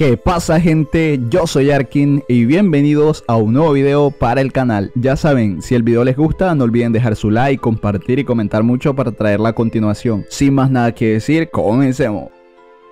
¿Qué pasa gente? Yo soy Arkin y bienvenidos a un nuevo video para el canal. Ya saben, si el video les gusta no olviden dejar su like, compartir y comentar mucho para traerla a continuación. Sin más nada que decir, comencemos.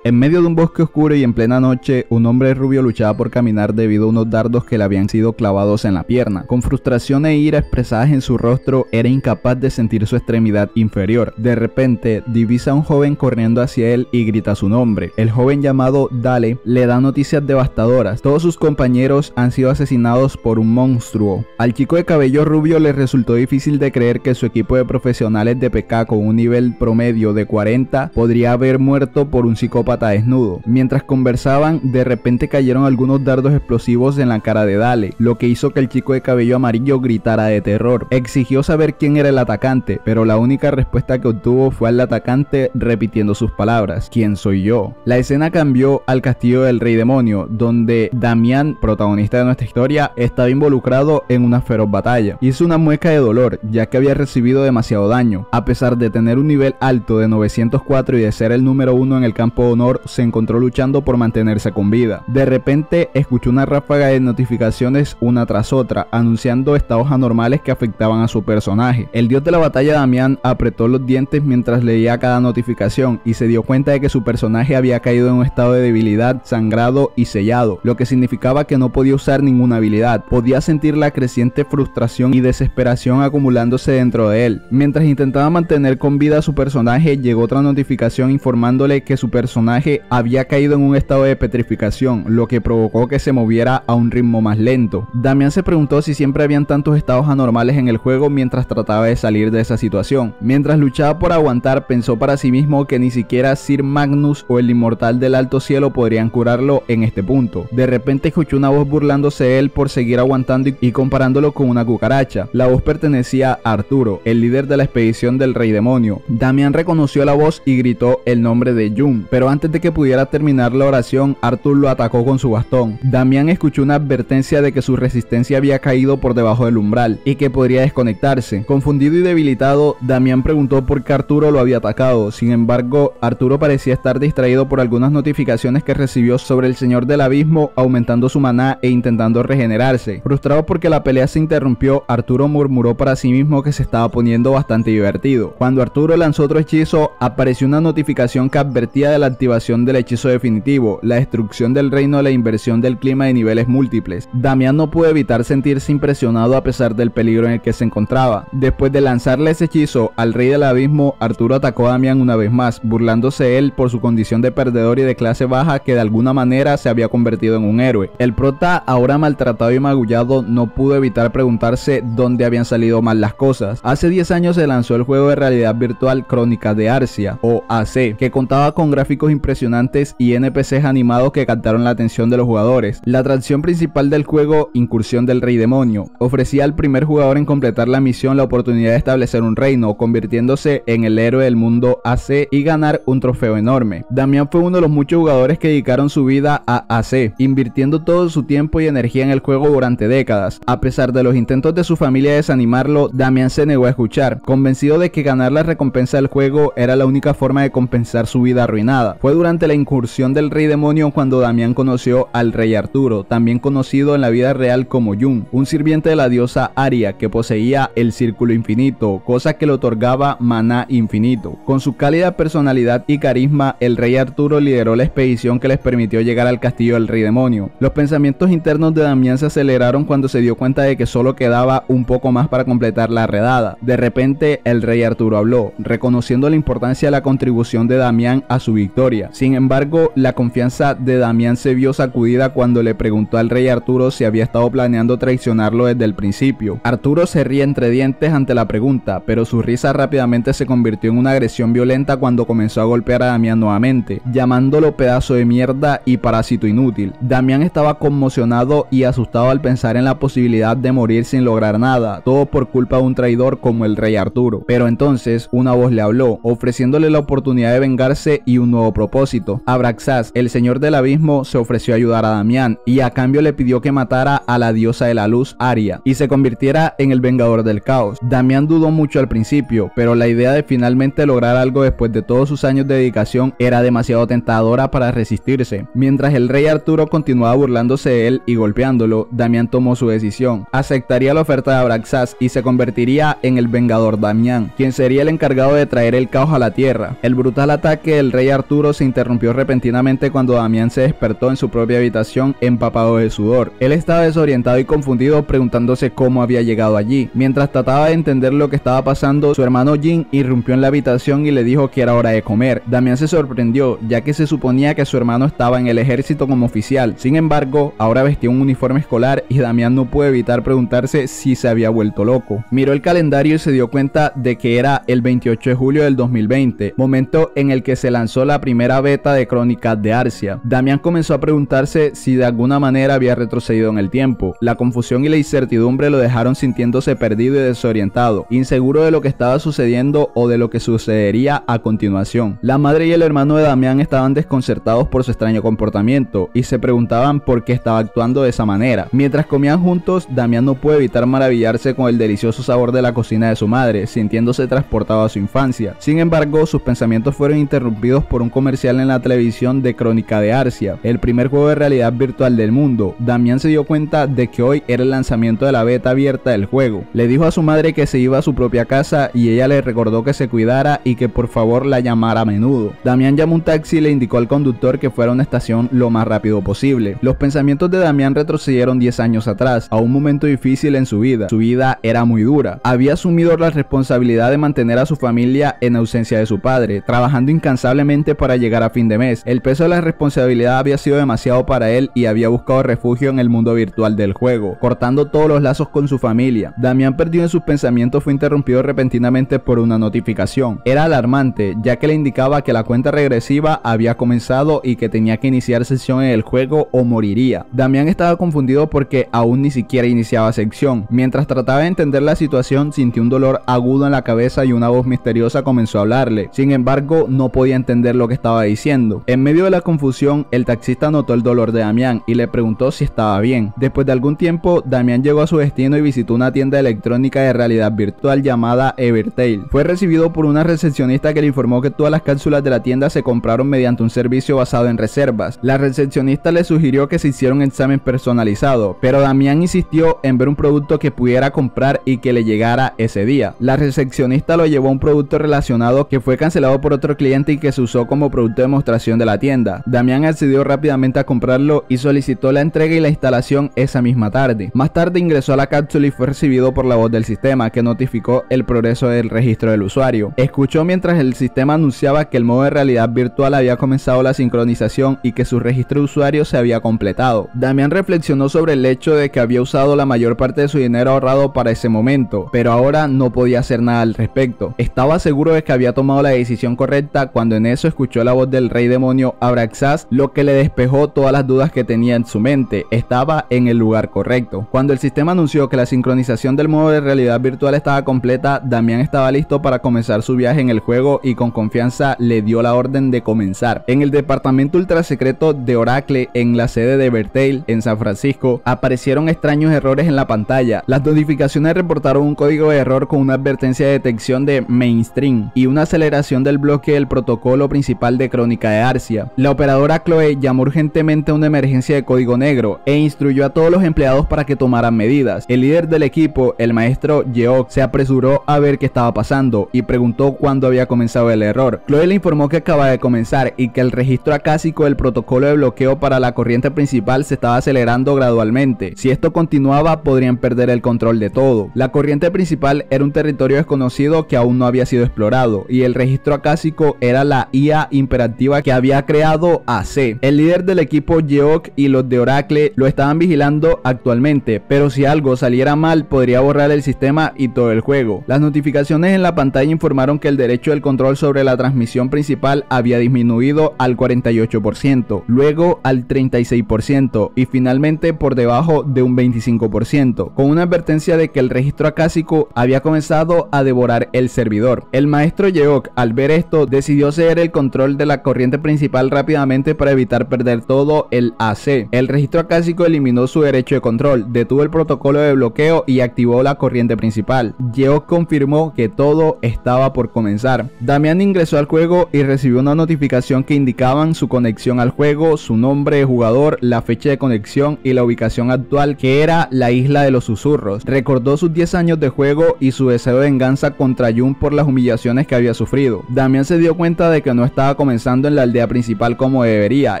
En medio de un bosque oscuro y en plena noche, un hombre rubio luchaba por caminar debido a unos dardos que le habían sido clavados en la pierna. Con frustración e ira expresadas en su rostro, era incapaz de sentir su extremidad inferior. De repente, divisa a un joven corriendo hacia él y grita su nombre. El joven llamado Dale le da noticias devastadoras. Todos sus compañeros han sido asesinados por un monstruo. Al chico de cabello rubio le resultó difícil de creer que su equipo de profesionales de PK con un nivel promedio de 40 podría haber muerto por un psicópata desnudo. Mientras conversaban, de repente cayeron algunos dardos explosivos en la cara de Dale, lo que hizo que el chico de cabello amarillo gritara de terror. Exigió saber quién era el atacante, pero la única respuesta que obtuvo fue al atacante repitiendo sus palabras, ¿quién soy yo? La escena cambió al castillo del rey demonio, donde Damián, protagonista de nuestra historia, estaba involucrado en una feroz batalla. Hizo una mueca de dolor, ya que había recibido demasiado daño. A pesar de tener un nivel alto de 904 y de ser el número uno en el campo se encontró luchando por mantenerse con vida. De repente escuchó una ráfaga de notificaciones una tras otra, anunciando estados anormales que afectaban a su personaje. El dios de la batalla Damián apretó los dientes mientras leía cada notificación y se dio cuenta de que su personaje había caído en un estado de debilidad, sangrado y sellado, lo que significaba que no podía usar ninguna habilidad. Podía sentir la creciente frustración y desesperación acumulándose dentro de él. Mientras intentaba mantener con vida a su personaje, llegó otra notificación informándole que su personaje había caído en un estado de petrificación, lo que provocó que se moviera a un ritmo más lento. Damián se preguntó si siempre habían tantos estados anormales en el juego mientras trataba de salir de esa situación. Mientras luchaba por aguantar, pensó para sí mismo que ni siquiera Sir Magnus o el inmortal del alto cielo podrían curarlo en este punto. De repente escuchó una voz burlándose de él por seguir aguantando y comparándolo con una cucaracha. La voz pertenecía a Arturo, el líder de la expedición del rey demonio. Damián reconoció la voz y gritó el nombre de Jun, pero antes de que pudiera terminar la oración, Arthur lo atacó con su bastón. Damián escuchó una advertencia de que su resistencia había caído por debajo del umbral y que podría desconectarse. Confundido y debilitado, Damián preguntó por qué Arturo lo había atacado. Sin embargo, Arturo parecía estar distraído por algunas notificaciones que recibió sobre el Señor del Abismo, aumentando su maná e intentando regenerarse. Frustrado porque la pelea se interrumpió, Arturo murmuró para sí mismo que se estaba poniendo bastante divertido. Cuando Arturo lanzó otro hechizo, apareció una notificación que advertía de la del hechizo definitivo, la destrucción del reino, la inversión del clima de niveles múltiples. Damián no pudo evitar sentirse impresionado a pesar del peligro en el que se encontraba. Después de lanzarle ese hechizo al rey del abismo, Arturo atacó a Damián una vez más, burlándose él por su condición de perdedor y de clase baja que de alguna manera se había convertido en un héroe. El prota, ahora maltratado y magullado, no pudo evitar preguntarse dónde habían salido mal las cosas. Hace 10 años se lanzó el juego de realidad virtual Crónica de Arcia, o AC, que contaba con gráficos impresionantes y NPCs animados que captaron la atención de los jugadores. La atracción principal del juego, Incursión del Rey Demonio, ofrecía al primer jugador en completar la misión la oportunidad de establecer un reino, convirtiéndose en el héroe del mundo AC y ganar un trofeo enorme. Damián fue uno de los muchos jugadores que dedicaron su vida a AC, invirtiendo todo su tiempo y energía en el juego durante décadas. A pesar de los intentos de su familia de desanimarlo, Damián se negó a escuchar, convencido de que ganar la recompensa del juego era la única forma de compensar su vida arruinada. Fue durante la incursión del rey demonio cuando Damián conoció al rey Arturo, también conocido en la vida real como Yun, un sirviente de la diosa Aria que poseía el círculo infinito, cosa que le otorgaba maná infinito. Con su cálida personalidad y carisma, el rey Arturo lideró la expedición que les permitió llegar al castillo del rey demonio. Los pensamientos internos de Damián se aceleraron cuando se dio cuenta de que solo quedaba un poco más para completar la redada. De repente, el rey Arturo habló, reconociendo la importancia de la contribución de Damián a su victoria. Sin embargo, la confianza de Damián se vio sacudida cuando le preguntó al rey Arturo si había estado planeando traicionarlo desde el principio. Arturo se ríe entre dientes ante la pregunta, pero su risa rápidamente se convirtió en una agresión violenta cuando comenzó a golpear a Damián nuevamente, llamándolo pedazo de mierda y parásito inútil. Damián estaba conmocionado y asustado al pensar en la posibilidad de morir sin lograr nada, todo por culpa de un traidor como el rey Arturo. Pero entonces una voz le habló, ofreciéndole la oportunidad de vengarse y un nuevo propósito propósito. Abraxas, el señor del abismo, se ofreció a ayudar a Damián y a cambio le pidió que matara a la diosa de la luz, Aria, y se convirtiera en el vengador del caos. Damián dudó mucho al principio, pero la idea de finalmente lograr algo después de todos sus años de dedicación era demasiado tentadora para resistirse. Mientras el rey Arturo continuaba burlándose de él y golpeándolo, Damián tomó su decisión. Aceptaría la oferta de Abraxas y se convertiría en el vengador Damián, quien sería el encargado de traer el caos a la tierra. El brutal ataque del rey Arturo se interrumpió repentinamente cuando Damián se despertó en su propia habitación empapado de sudor. Él estaba desorientado y confundido preguntándose cómo había llegado allí. Mientras trataba de entender lo que estaba pasando, su hermano Jin irrumpió en la habitación y le dijo que era hora de comer. Damián se sorprendió, ya que se suponía que su hermano estaba en el ejército como oficial. Sin embargo, ahora vestía un uniforme escolar y Damián no pudo evitar preguntarse si se había vuelto loco. Miró el calendario y se dio cuenta de que era el 28 de julio del 2020, momento en el que se lanzó la primera beta de Crónicas de Arcia. Damián comenzó a preguntarse si de alguna manera había retrocedido en el tiempo. La confusión y la incertidumbre lo dejaron sintiéndose perdido y desorientado, inseguro de lo que estaba sucediendo o de lo que sucedería a continuación. La madre y el hermano de Damián estaban desconcertados por su extraño comportamiento y se preguntaban por qué estaba actuando de esa manera. Mientras comían juntos, Damián no pudo evitar maravillarse con el delicioso sabor de la cocina de su madre, sintiéndose transportado a su infancia. Sin embargo, sus pensamientos fueron interrumpidos por un comercial en la televisión de Crónica de Arcia, el primer juego de realidad virtual del mundo. Damián se dio cuenta de que hoy era el lanzamiento de la beta abierta del juego. Le dijo a su madre que se iba a su propia casa y ella le recordó que se cuidara y que por favor la llamara a menudo. Damián llamó un taxi y le indicó al conductor que fuera a una estación lo más rápido posible. Los pensamientos de Damián retrocedieron 10 años atrás, a un momento difícil en su vida. Su vida era muy dura. Había asumido la responsabilidad de mantener a su familia en ausencia de su padre, trabajando incansablemente para llegar a fin de mes. El peso de la responsabilidad había sido demasiado para él y había buscado refugio en el mundo virtual del juego, cortando todos los lazos con su familia. Damián perdido en sus pensamientos fue interrumpido repentinamente por una notificación. Era alarmante, ya que le indicaba que la cuenta regresiva había comenzado y que tenía que iniciar sesión en el juego o moriría. Damián estaba confundido porque aún ni siquiera iniciaba sección. Mientras trataba de entender la situación, sintió un dolor agudo en la cabeza y una voz misteriosa comenzó a hablarle. Sin embargo, no podía entender lo que estaba diciendo. En medio de la confusión, el taxista notó el dolor de Damián y le preguntó si estaba bien. Después de algún tiempo, Damián llegó a su destino y visitó una tienda electrónica de realidad virtual llamada Evertail. Fue recibido por una recepcionista que le informó que todas las cápsulas de la tienda se compraron mediante un servicio basado en reservas. La recepcionista le sugirió que se hiciera un examen personalizado, pero Damián insistió en ver un producto que pudiera comprar y que le llegara ese día. La recepcionista lo llevó a un producto relacionado que fue cancelado por otro cliente y que se usó como producto de demostración de la tienda. Damián accedió rápidamente a comprarlo y solicitó la entrega y la instalación esa misma tarde. Más tarde ingresó a la cápsula y fue recibido por la voz del sistema que notificó el progreso del registro del usuario. Escuchó mientras el sistema anunciaba que el modo de realidad virtual había comenzado la sincronización y que su registro de usuario se había completado. Damián reflexionó sobre el hecho de que había usado la mayor parte de su dinero ahorrado para ese momento, pero ahora no podía hacer nada al respecto. Estaba seguro de que había tomado la decisión correcta cuando en eso escuchó la voz del rey demonio Abraxas, lo que le despejó todas las dudas que tenía en su mente. Estaba en el lugar correcto. Cuando el sistema anunció que la sincronización del modo de realidad virtual estaba completa, Damián estaba listo para comenzar su viaje en el juego y con confianza le dio la orden de comenzar. En el departamento ultra secreto de Oracle, en la sede de Vertail, en San Francisco, aparecieron extraños errores en la pantalla. Las notificaciones reportaron un código de error con una advertencia de detección de mainstream y una aceleración del bloque del protocolo principal de Crónica de Arcia. La operadora Chloe llamó urgentemente a una emergencia de código negro e instruyó a todos los empleados para que tomaran medidas. El líder del equipo, el maestro Yeok, se apresuró a ver qué estaba pasando y preguntó cuándo había comenzado el error. Chloe le informó que acaba de comenzar y que el registro acásico del protocolo de bloqueo para la corriente principal se estaba acelerando gradualmente. Si esto continuaba, podrían perder el control de todo. La corriente principal era un territorio desconocido que aún no había sido explorado y el registro acásico era la IA imperativa que había creado AC. El líder del equipo Yeok y los de Oracle lo estaban vigilando actualmente, pero si algo saliera mal podría borrar el sistema y todo el juego. Las notificaciones en la pantalla informaron que el derecho del control sobre la transmisión principal había disminuido al 48%, luego al 36% y finalmente por debajo de un 25%, con una advertencia de que el registro acásico había comenzado a devorar el servidor. El maestro Yeok, al ver esto, decidió ceder el control de la corriente principal rápidamente para evitar perder todo el AC. El registro acásico eliminó su derecho de control, detuvo el protocolo de bloqueo y activó la corriente principal. Geo confirmó que todo estaba por comenzar. Damián ingresó al juego y recibió una notificación que indicaban su conexión al juego, su nombre de jugador, la fecha de conexión y la ubicación actual que era la isla de los susurros. Recordó sus 10 años de juego y su deseo de venganza contra Jun por las humillaciones que había sufrido. Damián se dio cuenta de que no estaba comenzando en la aldea principal como debería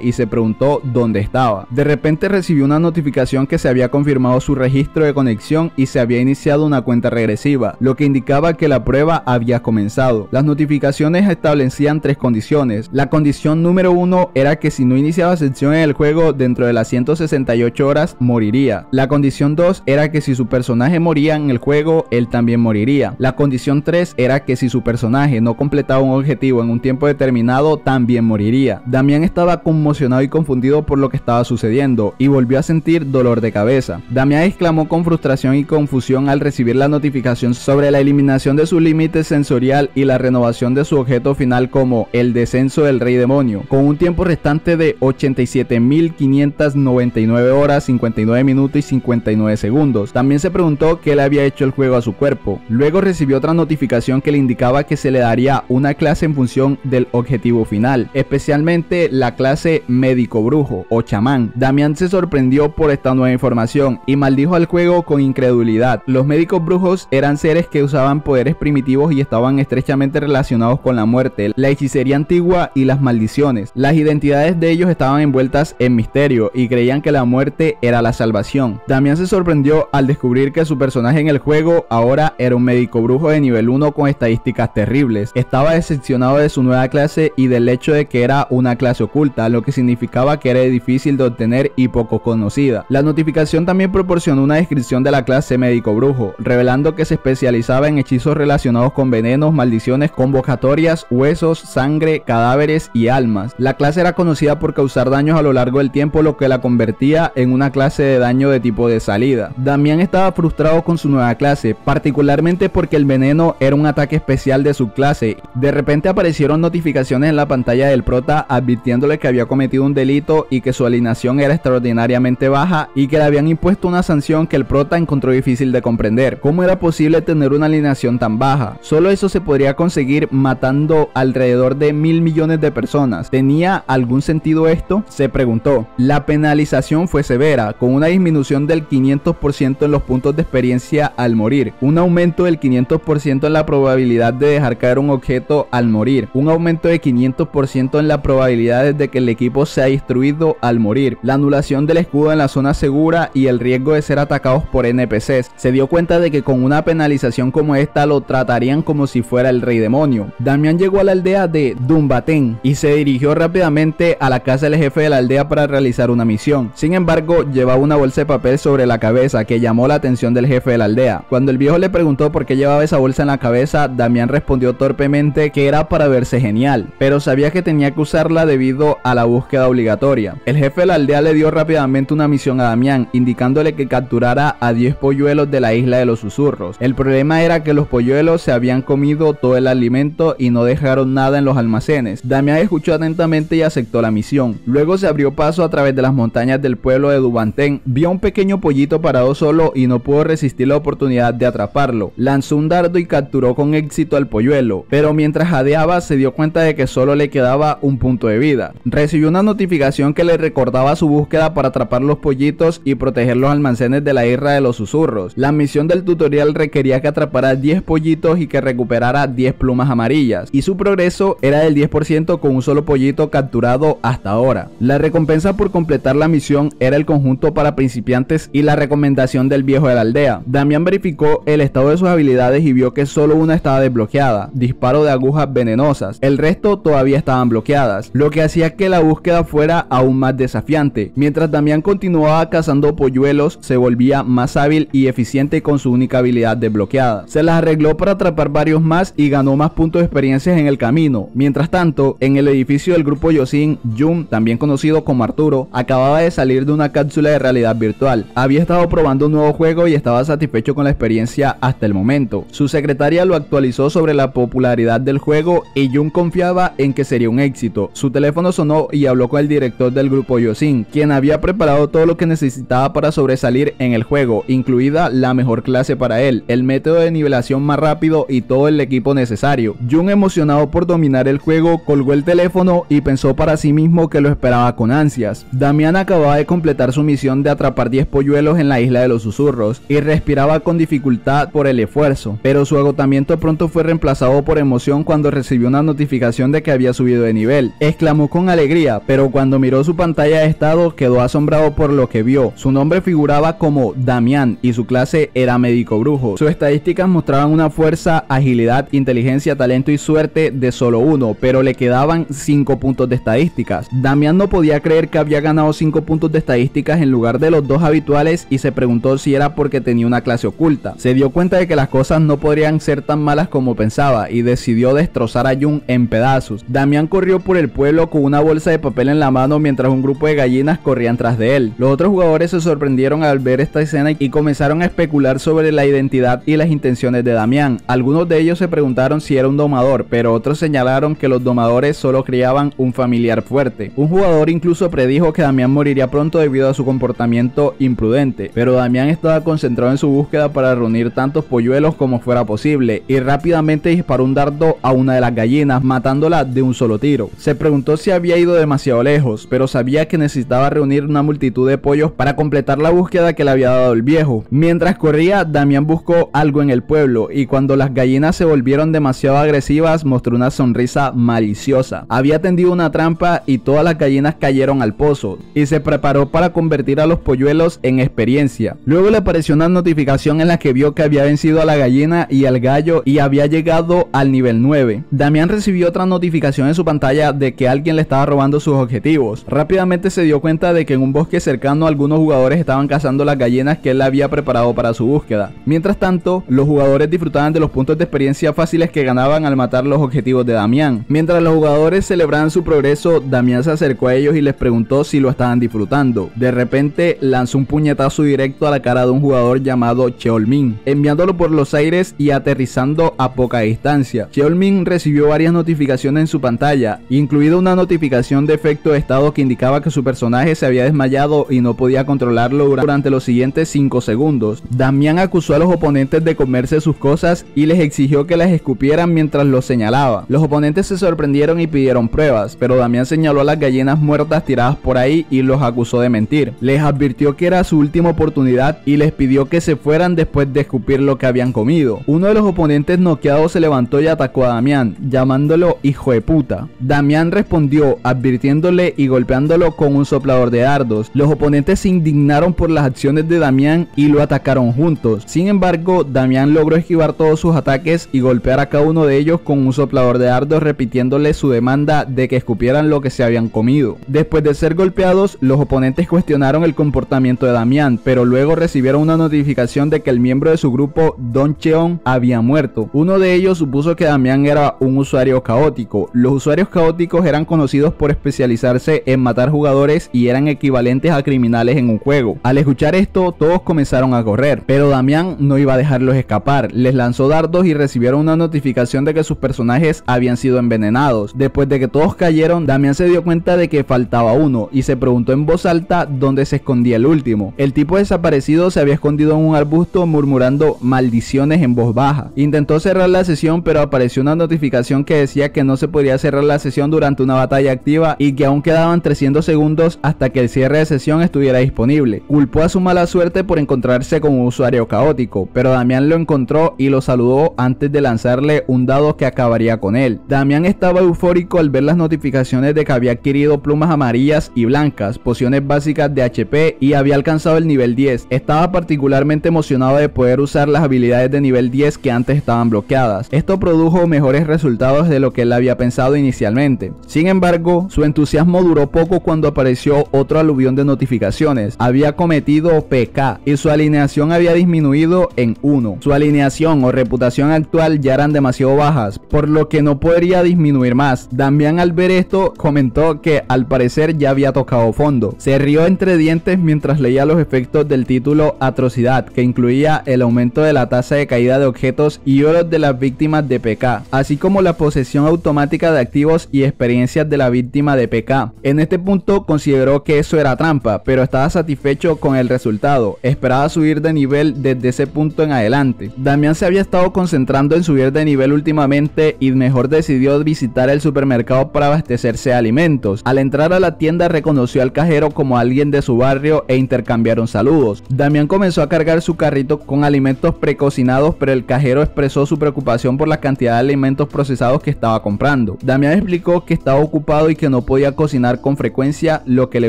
y se preguntó dónde estaba. De repente recibió una notificación que se había confirmado su registro de conexión y se había iniciado una cuenta regresiva, lo que indicaba que la prueba había comenzado. Las notificaciones establecían tres condiciones. La condición número uno era que si no iniciaba sesión en el juego dentro de las 168 horas, moriría. La condición 2 era que si su personaje moría en el juego, él también moriría. La condición 3 era que si su personaje no completaba un objetivo en un tiempo determinado, también moriría. Damián estaba conmocionado y confundido por lo que estaba sucediendo y volvió a sentir dolor de cabeza. Damián exclamó con frustración y confusión al recibir la notificación sobre la eliminación de su límite sensorial y la renovación de su objeto final como el descenso del rey demonio, con un tiempo restante de 87.599 horas, 59 minutos y 59 segundos. También se preguntó qué le había hecho el juego a su cuerpo. Luego recibió otra notificación que le indicaba que se le daría una clase en función del objetivo final, especialmente la clase médico brujo o chamán. Damián se sorprendió por esta nueva información y maldijo al juego con incredulidad. Los médicos brujos eran seres que usaban poderes primitivos y estaban estrechamente relacionados con la muerte, la hechicería antigua y las maldiciones. Las identidades de ellos estaban envueltas en misterio y creían que la muerte era la salvación. Damián se sorprendió al descubrir que su personaje en el juego ahora era un médico brujo de nivel 1 con estadísticas terribles. Estaba decepcionado de su nueva clase y del hecho de que era una clase oculta, lo que significaba que era difícil de obtener y poco conocida. La notificación también proporcionó una descripción de la clase médico brujo, revelando que se especializaba en hechizos relacionados con venenos, maldiciones, convocatorias, huesos, sangre, cadáveres y almas. La clase era conocida por causar daños a lo largo del tiempo, lo que la convertía en una clase de daño de tipo de salida. Damián estaba frustrado con su nueva clase, particularmente porque el veneno era un ataque especial de su clase. De repente aparecieron notificaciones en la pantalla del prota advirtiéndole que había cometido un delito y que su alineación era extraordinariamente baja y que le habían impuesto una sanción que el prota encontró difícil de comprender. ¿Cómo era posible tener una alineación tan baja? Solo eso se podría conseguir matando alrededor de mil millones de personas. ¿Tenía algún sentido esto? Se preguntó. La penalización fue severa, con una disminución del 500% en los puntos de experiencia al morir, un aumento del 500% en la probabilidad de dejar caer un objeto al morir, un aumento de 500% en la probabilidad de que el equipo sea destruido al morir, la anulación del escudo en la zona segura y el riesgo de ser atacados por NPCs. Se dio cuenta de que con una penalización como esta lo tratarían como si fuera el rey demonio. Damián llegó a la aldea de Dumbaten y se dirigió rápidamente a la casa del jefe de la aldea para realizar una misión. Sin embargo, llevaba una bolsa de papel sobre la cabeza que llamó la atención del jefe de la aldea. Cuando el viejo le preguntó por qué llevaba esa bolsa en la cabeza, Damián respondió torpemente que era para verse genial, pero sabía que tenía que usarla debido a la búsqueda obligatoria. El jefe de la aldea le dio rápidamente una misión a Damián, indicándole que capturara a 10 polluelos de la isla de los susurros. El problema era que los polluelos se habían comido todo el alimento y no dejaron nada en los almacenes. Damián escuchó atentamente y aceptó la misión. Luego se abrió paso a través de las montañas del pueblo de Dubantén, vio un pequeño pollito parado solo y no pudo resistir la oportunidad de atraparlo. Lanzó un dardo y capturó con éxito al polluelo, pero mientras jadeaba se dio cuenta de que solo le quedaba un punto de vida. Recibió una notificación que le recordaba su búsqueda para atrapar los pollitos y proteger los almacenes de la isla de los susurros. La misión del tutorial requería que atrapara 10 pollitos y que recuperara 10 plumas amarillas, y su progreso era del 10% con un solo pollito capturado hasta ahora. La recompensa por completar la misión era el conjunto para principiantes y la recomendación del viejo de la aldea. Damián verificó el estado de sus habilidades y vio que solo una estaba desbloqueada, disparo de agujas venenosas. El resto todavía estaban bloqueadas, lo que hacía que la búsqueda fuera aún más desafiante. Mientras Damián continuaba cazando polluelos, se volvía más hábil y eficiente con su única habilidad desbloqueada. Se las arregló para atrapar varios más y ganó más puntos de experiencia en el camino. Mientras tanto, en el edificio del grupo Yosin, Jun, también conocido como Arturo, acababa de salir de una cápsula de realidad virtual. Había estado probando un nuevo juego y estaba satisfecho con la experiencia hasta el momento. Su secretaria lo actualizó sobre la popularidad del juego y Jun confiaba en que sería un éxito. Su teléfono sonó y habló con el director del grupo Yosin, quien había preparado todo lo que necesitaba para sobresalir en el juego, incluida la mejor clase para él, el método de nivelación más rápido y todo el equipo necesario. Jun emocionado por dominar el juego, colgó el teléfono y pensó para sí mismo que lo esperaba con ansias. Damián acababa de completar su misión de atrapar 10 polluelos en la isla de los susurros y respiraba con dificultad por el esfuerzo, pero su agotamiento pronto fue reemplazado por emoción cuando recibió una notificación de que había subido de nivel. Exclamó con alegría, pero cuando miró su pantalla de estado quedó asombrado por lo que vio. Su nombre figuraba como Damián y su clase era médico brujo. Sus estadísticas mostraban una fuerza, agilidad, inteligencia, talento y suerte de solo uno, pero le quedaban 5 puntos de estadísticas. Damián no podía creer que había ganado 5 puntos de estadísticas en lugar de los dos habituales y se preguntó si era porque tenía una clase oculta. Se dio cuenta de que las cosas no podrían ser tan malas como pensaba y decidió destrozar a Jun en pedazos. Damián corrió por el pueblo con una bolsa de papel en la mano mientras un grupo de gallinas corrían tras de él. Los otros jugadores se sorprendieron al ver esta escena y comenzaron a especular sobre la identidad y las intenciones de Damián. Algunos de ellos se preguntaron si era un domador, pero otros señalaron que los domadores solo criaban un familiar fuerte. Un jugador incluso predijo que Damián moriría pronto debido a su comportamiento imprudente, pero Damián estaba concentrado en su búsqueda para reunir tantos polluelos como fuera posible y rápidamente disparó un dardo a una de las gallinas matándola de un solo tiro. Se preguntó si había ido demasiado lejos, pero sabía que necesitaba reunir una multitud de pollos para completar la búsqueda que le había dado el viejo. Mientras corría, Damián buscó algo en el pueblo y cuando las gallinas se volvieron demasiado agresivas mostró una sonrisa maliciosa. Había tendido una trampa y todas las gallinas cayeron al pozo y se preparó para convertir a los polluelos en experiencia. Luego le apareció una notificación en la que vio que había vencido a la gallina y al gallo y había llegado al nivel 9. Damián recibió otra notificación en su pantalla de que alguien le estaba robando sus objetivos. Rápidamente se dio cuenta de que en un bosque cercano algunos jugadores estaban cazando las gallinas que él había preparado para su búsqueda. Mientras tanto, los jugadores disfrutaban de los puntos de experiencia fáciles que ganaban al matar los objetivos de Damián. Mientras los jugadores celebraban su progreso, Damián se acercó a ellos y les preguntó si lo estaban disfrutando. De repente lanzó un puñetazo directo a la cara de un jugador llamado Cheolmin, enviándolo por los aires y aterrizando a poca distancia. Cheolmin recibió varias notificaciones en su pantalla, incluida una notificación de efecto de estado que indicaba que su personaje se había desmayado y no podía controlarlo durante los siguientes 5 segundos. Damián acusó a los oponentes de comerse sus cosas y les exigió que las escupieran mientras los señalaba. Los oponentes se sorprendieron y pidieron pruebas, pero Damián señaló a las gallinas muertas tiradas por ahí y los acusó de mentir. Les advirtió que era su última oportunidad y les pidió que se fueran después de escupir lo que habían comido. Uno de los oponentes noqueados se levantó y atacó a Damián, llamándolo hijo de puta. Damián respondió advirtiéndole y golpeándolo con un soplador de dardos. Los oponentes se indignaron por las acciones de Damián y lo atacaron juntos. Sin embargo, Damián logró esquivar todos sus ataques y golpear a cada uno de ellos con un soplador de dardos repitiéndole su demanda de que escupieran lo que se habían comido. Después de ser golpeados, los oponentes cuestionaron el comportamiento de Damián, pero luego recibieron una notificación de que el miembro de su grupo, Don Cheon, había muerto. Uno de ellos supuso que Damián era un usuario caótico. Los usuarios caóticos eran conocidos por especializarse en matar jugadores y eran equivalentes a criminales en un juego. Al escuchar esto, todos comenzaron a correr, pero Damián no iba a dejarlos escapar. Les lanzó dardos y recibieron una notificación de que sus personajes habían sido envenenados. Después de que todos cayeron, Damián se dio cuenta de que faltaba uno y se preguntó en voz alta dónde se escondía el último. El tipo desaparecido se había escondido en un arbusto murmurando maldiciones en voz baja. Intentó cerrar la sesión, pero apareció una notificación que decía que no se podía cerrar la sesión durante una batalla activa y que aún quedaban 300 segundos hasta que el cierre de sesión estuviera disponible. Culpó a su mala suerte por encontrarse con un usuario caótico, pero Damián lo encontró y lo saludó antes de lanzarle un dado que acabaría con él. Damián estaba eufórico al ver las notificaciones de que había adquirido plumas amarillas y blancas, pociones básicas de HP y había alcanzado el nivel 10. Estaba particularmente emocionado de poder usar las habilidades de nivel 10 que antes estaban bloqueadas. Esto produjo mejores resultados de lo que él había pensado inicialmente. Sin embargo, su entusiasmo duró poco cuando apareció otro aluvión de notificaciones. Había cometido PK y su alineación había disminuido en 1. Su alineación o reputación actual ya eran demasiado bajas, por lo que no podría disminuir más. Damián al ver esto comentó que al parecer ya había tocado fondo. Se rió entre dientes mientras leía los efectos del título Atrocidad, que incluía el aumento de la tasa de caída de objetos y oros de las víctimas de PK, así como la posesión automática de activos y experiencias de la víctima de PK. En este punto consideró que eso era trampa, pero estaba satisfecho con el resultado. Esperaba subir de nivel desde ese punto en adelante. Damián se había estado concentrando en subir de nivel últimamente y mejor decidió visitar el supermercado para abastecerse de alimentos. Al entrar a la tienda reconoció al cajero como alguien de su barrio e intercambiaron saludos. Damián comenzó a cargar su carrito con alimentos precocinados, pero el cajero expresó su preocupación por la cantidad de alimentos procesados que estaba comprando. Damián explicó que estaba ocupado y que no podía cocinar con frecuencia lo que le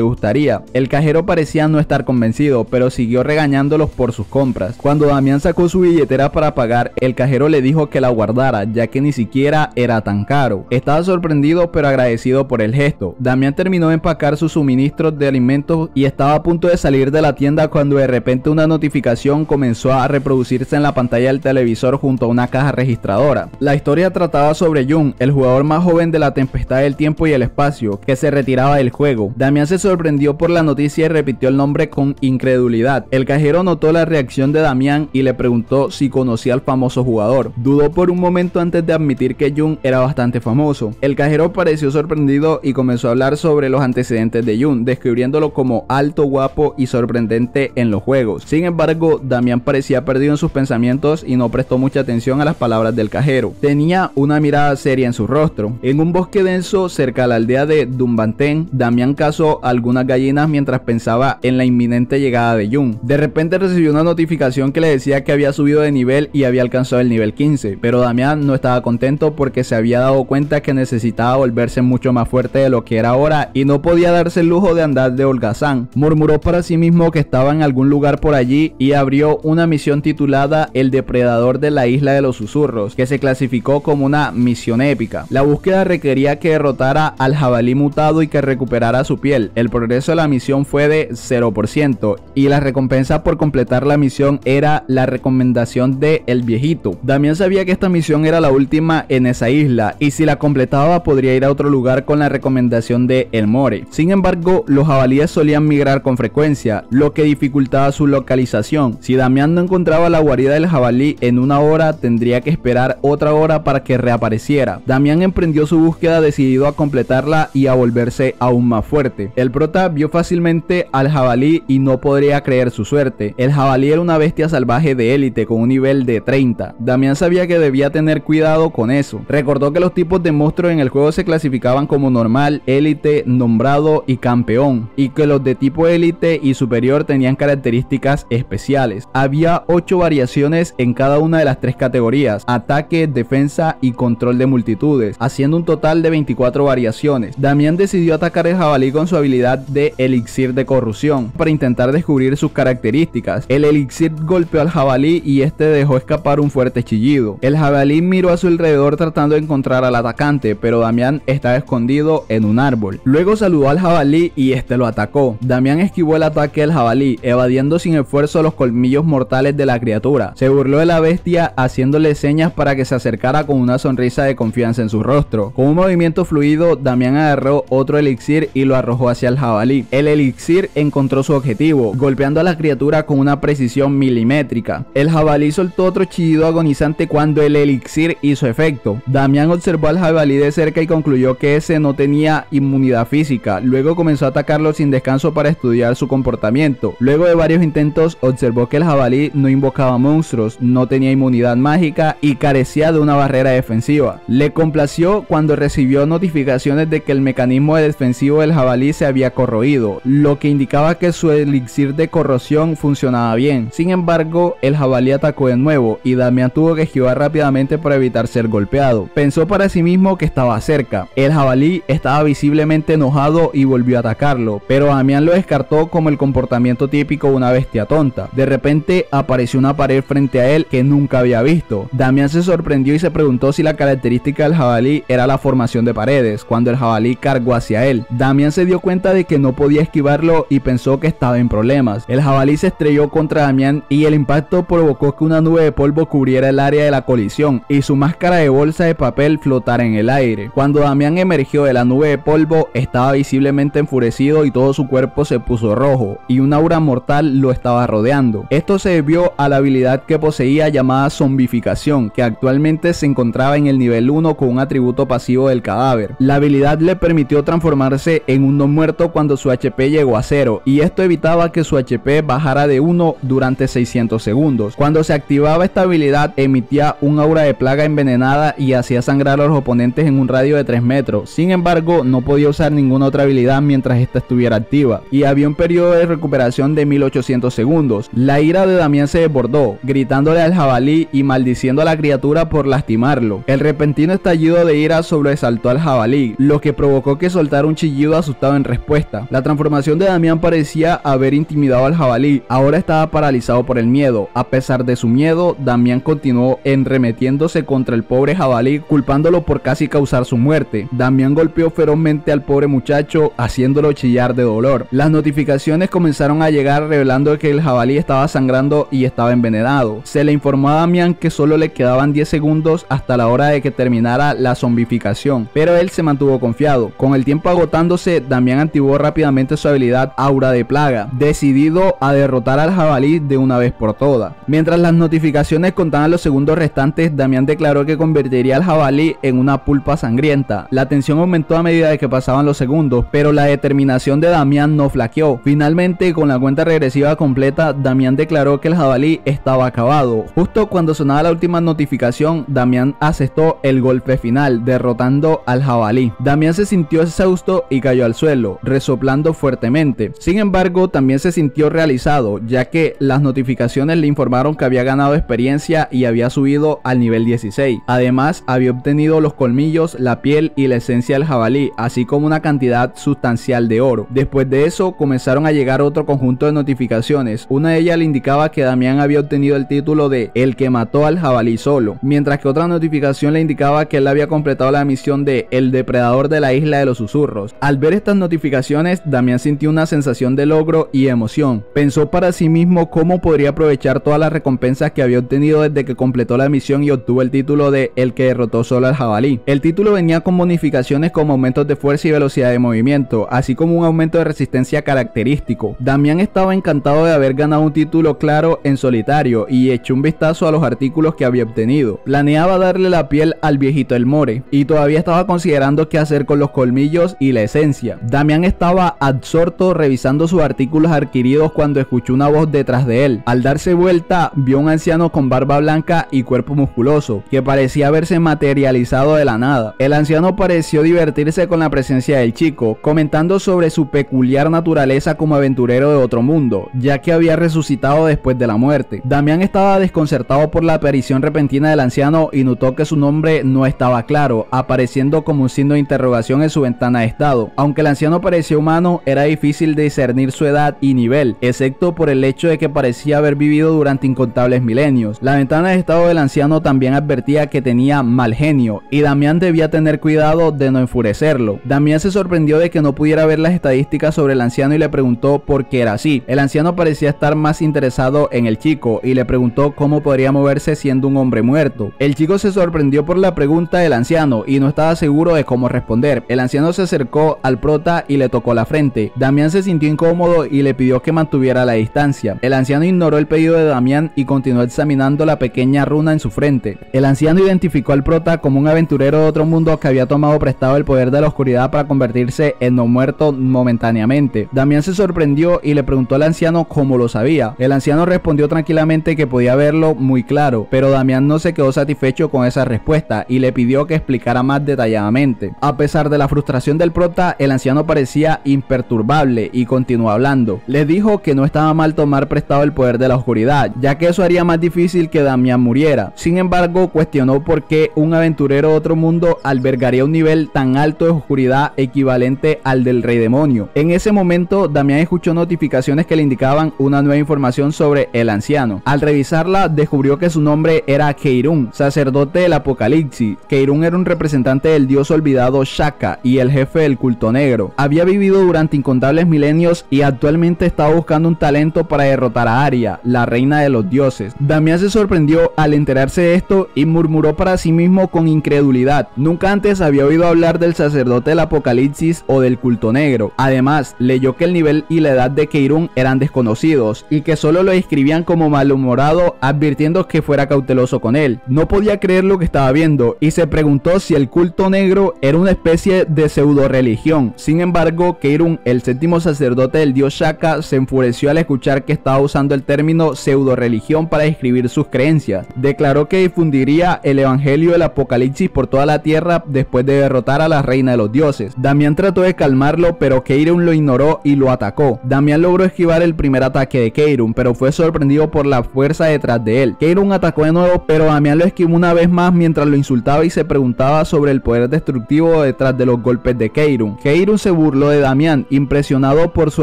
gustaría. El cajero parecía no estar convencido, pero siguió regañándolos por sus compras. Cuando Damián sacó su billetera para pagar, el cajero le dijo que la guardara, ya que ni siquiera era tan caro. Estaba sorprendido pero agradecido por el gesto. Damián terminó de empacar sus suministros de alimentos y estaba a punto de salir de la tienda cuando de repente una notificación comenzó a reproducirse en la pantalla del televisor junto a una caja registradora. La historia trataba sobre Jung, el jugador más joven de la tempestad del tiempo y el espacio, que se retiraba del juego. Damián se sorprendió por la noticia y repitió el nombre con incredulidad. El cajero notó la reacción de Damián y le preguntó si conocía al famoso jugador. Dudó por un momento antes de admitir que Jung era bastante famoso. El cajero pareció sorprendido y comenzó a hablar sobre los antecedentes de Jung, describiéndolo como alto, guapo y sorprendente en los juegos. Sin embargo, Damián parecía perdido en sus pensamientos y no prestó mucha atención a las palabras del cajero. Tenía una mirada seria en su rostro. En un bosque denso cerca a la aldea de Dumbanten, Damián cazó algunas gallinas mientras pensaba en la inminente llegada de Jung. De repente recibió una notificación que le decía que había subido de nivel y había alcanzado el nivel 15, pero Damián no estaba contento porque se había dado cuenta que necesitaba volverse mucho más fuerte de lo que era ahora y no podía darse el lujo de andar de holgazán. Murmuró para sí mismo que estaba en algún lugar por allí y abrió una misión titulada El depredador de la isla de los susurros, que se clasificó como una misión épica. La búsqueda requería que derrotara al jabalí mutado y que recuperara su piel. El progreso de la misión fue de 0% y la recompensa por completar la misión era la recomendación de el viejito. Damián sabía que esta misión era la última en esa isla y si la completaba podría ir a otro lugar con la recomendación de El More. Sin embargo, los jabalíes solían migrar con frecuencia, lo que dificultaba su localización. Si Damián no encontraba la guarida del jabalí en una hora, tendría que esperar otra hora para que reapareciera. Damián emprendió su búsqueda decidido a completarla y a volverse aún más fuerte. El prota vio fácilmente al jabalí y no podría creer su suerte. El jabalí era una bestia salvaje de élite con un nivel de 30. Damián sabía que debía tener cuidado con eso. Recordó que los tipos de monstruos en el juego se clasificaban como normal, élite, nombrado y campeón, y que los de tipo élite y superior tenían características especiales. Había 8 variaciones en cada una de las tres categorías, ataque, defensa y control de multitudes, haciendo un total de 24 variaciones. Damián decidió atacar el jabalí con su habilidad de elixir de corrupción para intentar descubrir sus características. El elixir golpeó al jabalí y este dejó escapar un fuerte chillido. El jabalí miró a su alrededor tratando de encontrar al atacante, pero Damián estaba escondido en un árbol. Luego saludó al jabalí y este lo atacó. Damián esquivó el ataque del jabalí, evadiendo sin esfuerzo los colmillos mortales de la criatura. Se burló de la bestia haciéndole señas para que se acercara con una sonrisa de confianza en su rostro. Con un movimiento fluido, Damián agarró otro elixir y lo arrojó hacia el jabalí. El elixir encontró su objetivo, golpeando a la criatura con una precisión milimétrica. El jabalí soltó otro chillido agonizante cuando el elixir hizo efecto. Damián observó al jabalí de cerca y concluyó que ese no tenía inmunidad física. Luego comenzó a atacarlo sin descanso para estudiar su comportamiento. Luego de varios intentos observó que el jabalí no invocaba monstruos, no tenía inmunidad mágica y carecía de una barrera defensiva. Le complació cuando recibió notificaciones de que el mecanismo defensivo del jabalí se había corroído, lo que indicaba que su elixir de corrosión funcionaba bien. Sin embargo, el jabalí atacó de nuevo y Damián tuvo que esquivar rápidamente para evitar ser golpeado. Pensó para sí mismo que estaba cerca. El jabalí estaba visiblemente enojado y volvió a atacarlo, pero Damián lo descartó como el comportamiento típico de una bestia tonta. De repente apareció una pared frente a él que nunca había visto. Damián se sorprendió y se preguntó si la característica del jabalí era la formación de paredes, cuando el jabalí cargó hacia él. Damián se dio cuenta de que no podía esquivarlo y pensó que estaba en problemas. El jabalí se estrelló contra Damián y el impacto provocó que una nube de polvo cubriera el área de la colisión y su máscara de bolsa de papel flotara en el aire. Cuando Damián emergió de la nube de polvo, estaba visiblemente enfurecido y todo su cuerpo se puso rojo y una aura mortal lo estaba rodeando. Esto se debió a la habilidad que poseía llamada zombificación, que actualmente se encontraba en el nivel 1 con un atributo pasivo del cadáver. La habilidad le permitió transformarse en un no muerto cuando su HP llegó a cero y esto evitaba que su HP bajara de 1 durante 600 segundos. Cuando se activaba esta habilidad emitía un aura de plaga envenenada y hacía sangrar a los oponentes en un radio de 3 metros. Sin embargo, no podía usar ninguna otra habilidad mientras esta estuviera activa y había un periodo de recuperación de 1800 segundos. La ira de Damián se desbordó, gritándole al jabalí y maldiciendo a la criatura por lastimarlo. El repentino estallido de ira sobresaltó al jabalí, lo que provocó que soltara un chillido asustado en respuesta. La transformación de Damián parecía haber intimidado al jabalí, ahora estaba paralizado por el miedo. A pesar de su miedo, Damián continuó enremetiéndose contra el pobre jabalí, culpándolo por casi causar su muerte. Damián golpeó ferozmente al pobre muchacho, haciéndolo chillar de dolor. Las notificaciones comenzaron a llegar revelando que el jabalí estaba sangrando y estaba envenenado. Se le informó a Damián que solo le quedaban 10 segundos hasta la hora de que terminara la zombificación, pero él se mantuvo confiado. Con el tiempo agotándose, Damián activó rápidamente su habilidad Aura de Plaga, decidido a derrotar al jabalí de una vez por todas. Mientras las notificaciones contaban los segundos restantes, Damián declaró que convertiría al jabalí en una pulpa sangrienta. La tensión aumentó a medida de que pasaban los segundos, pero la determinación de Damián no flaqueó. Finalmente, con la cuenta regresiva completa, Damián declaró que el jabalí estaba acabado. Justo cuando sonaba la última notificación, Damián asestó el golpe final, derrotando al jabalí. Damián se sintió exhausto y cayó al suelo, resoplando fuertemente. Sin embargo, también se sintió realizado, ya que las notificaciones le informaron que había ganado experiencia y había subido al nivel 16. Además, había obtenido los colmillos, la piel y la esencia del jabalí, así como una cantidad sustancial de oro. Después de eso, comenzaron a llegar otro conjunto de notificaciones. Una de ellas le indicaba que Damián había obtenido el título de El que mató al jabalí solo, mientras que otra notificación le indicaba que él había completado la misión de El depredador de la isla de los susurros. Al ver estas notificaciones, Damián sintió una sensación de logro y emoción. Pensó para sí mismo cómo podría aprovechar todas las recompensas que había obtenido desde que completó la misión y obtuvo el título de El que derrotó solo al jabalí. El título venía con bonificaciones como aumentos de fuerza y velocidad de movimiento, así como un aumento de resistencia característico. Damián estaba encantado de haber ganado un título claro en solitario y echó un vistazo a los artículos que había obtenido. Planeaba darle la piel al viejito El More y todavía estaba considerando qué hacer con los colmillos y la esencia. Damián estaba absorto revisando sus artículos adquiridos cuando escuchó una voz detrás de él. Al darse vuelta, vio un anciano con barba blanca y cuerpo musculoso, que parecía haberse materializado de la nada. El anciano pareció divertirse con la presencia del chico, comentando sobre su peculiar naturaleza como aventurero de otro mundo, ya que había resucitado después de la muerte. Damián estaba desconcertado por la aparición repentina del anciano y notó que su nombre no estaba claro, apareciendo como un signo de interrogación en su ventana de estado. Aunque el anciano parecía humano, era difícil discernir su edad y nivel, excepto por el hecho de que parecía haber vivido durante incontables milenios. La ventana de estado del anciano también advertía que tenía mal genio, y Damián debía tener cuidado de no enfurecerlo. Damián se sorprendió de que no pudiera ver las estadísticas sobre el anciano y le preguntó por qué era así. El anciano parecía estar más interesado en el chico y le preguntó cómo podría moverse siendo un hombre muerto. El chico se sorprendió por la pregunta del anciano y no estaba seguro de cómo responder. El anciano se acercó al prota y le tocó la frente. Damián se sintió incómodo y le pidió que mantuviera la distancia. El anciano ignoró el pedido de Damián y continuó examinando la pequeña runa en su frente. El anciano identificó al prota como un aventurero de otro mundo que había tomado prestado el poder de la oscuridad para convertirse en no muerto momentáneamente. Damián se sorprendió y le preguntó al anciano cómo lo sabía. El anciano respondió tranquilamente que podía verlo muy claro, pero Damián no se quedó satisfecho con esa respuesta y le pidió que explicara más detalladamente. A pesar de la frustración del prota, el anciano parecía imperturbable y continuó hablando. Le dijo que no estaba mal tomar prestado el poder de la oscuridad, ya que eso haría más difícil que Damián muriera. Sin embargo, cuestionó por qué un aventurero de otro mundo albergaría un nivel tan alto de oscuridad equivalente al del rey demonio. En ese momento, Damián escuchó notificaciones que le indicaban una nueva información sobre el anciano. Al revisarla, descubrió que su nombre era Keirun, sacerdote del apocalipsis. Keirun era un representante del dios olvidado Shaka y el jefe del culto negro. Había vivido durante incontables milenios y actualmente estaba buscando un talento para derrotar a Aria, la reina de los dioses. Damián se sorprendió al enterarse de esto y murmuró para sí mismo con incredulidad. Nunca antes había oído hablar del sacerdote del apocalipsis o del culto negro. Además, leyó que el nivel y la edad de Keirun eran desconocidos y que solo lo describían como malhumorado, advirtiendo que fuera cauteloso con él. No podía creer lo que estaba viendo y se preguntó si el culto negro era una especie de pseudo religión. Sin embargo, Keirun, el séptimo sacerdote del dios Shaka, se enfureció al escuchar que estaba usando el término pseudo religión para describir sus creencias. Declaró que difundiría el evangelio del apocalipsis por toda la tierra después de derrotar a la reina de los dioses. Damián trató de calmarlo, pero Keirun lo ignoró y lo atacó. Damián logró esquivar el primer ataque de Keirun, pero fue sorprendido por la fuerza detrás de él. Keirun atacó de nuevo, pero Damián lo esquivó una vez más mientras lo insultaba y se preguntaba sobre el poder destructivo detrás de los golpes de Keirun. Keirun se burló de Damián, impresionado por su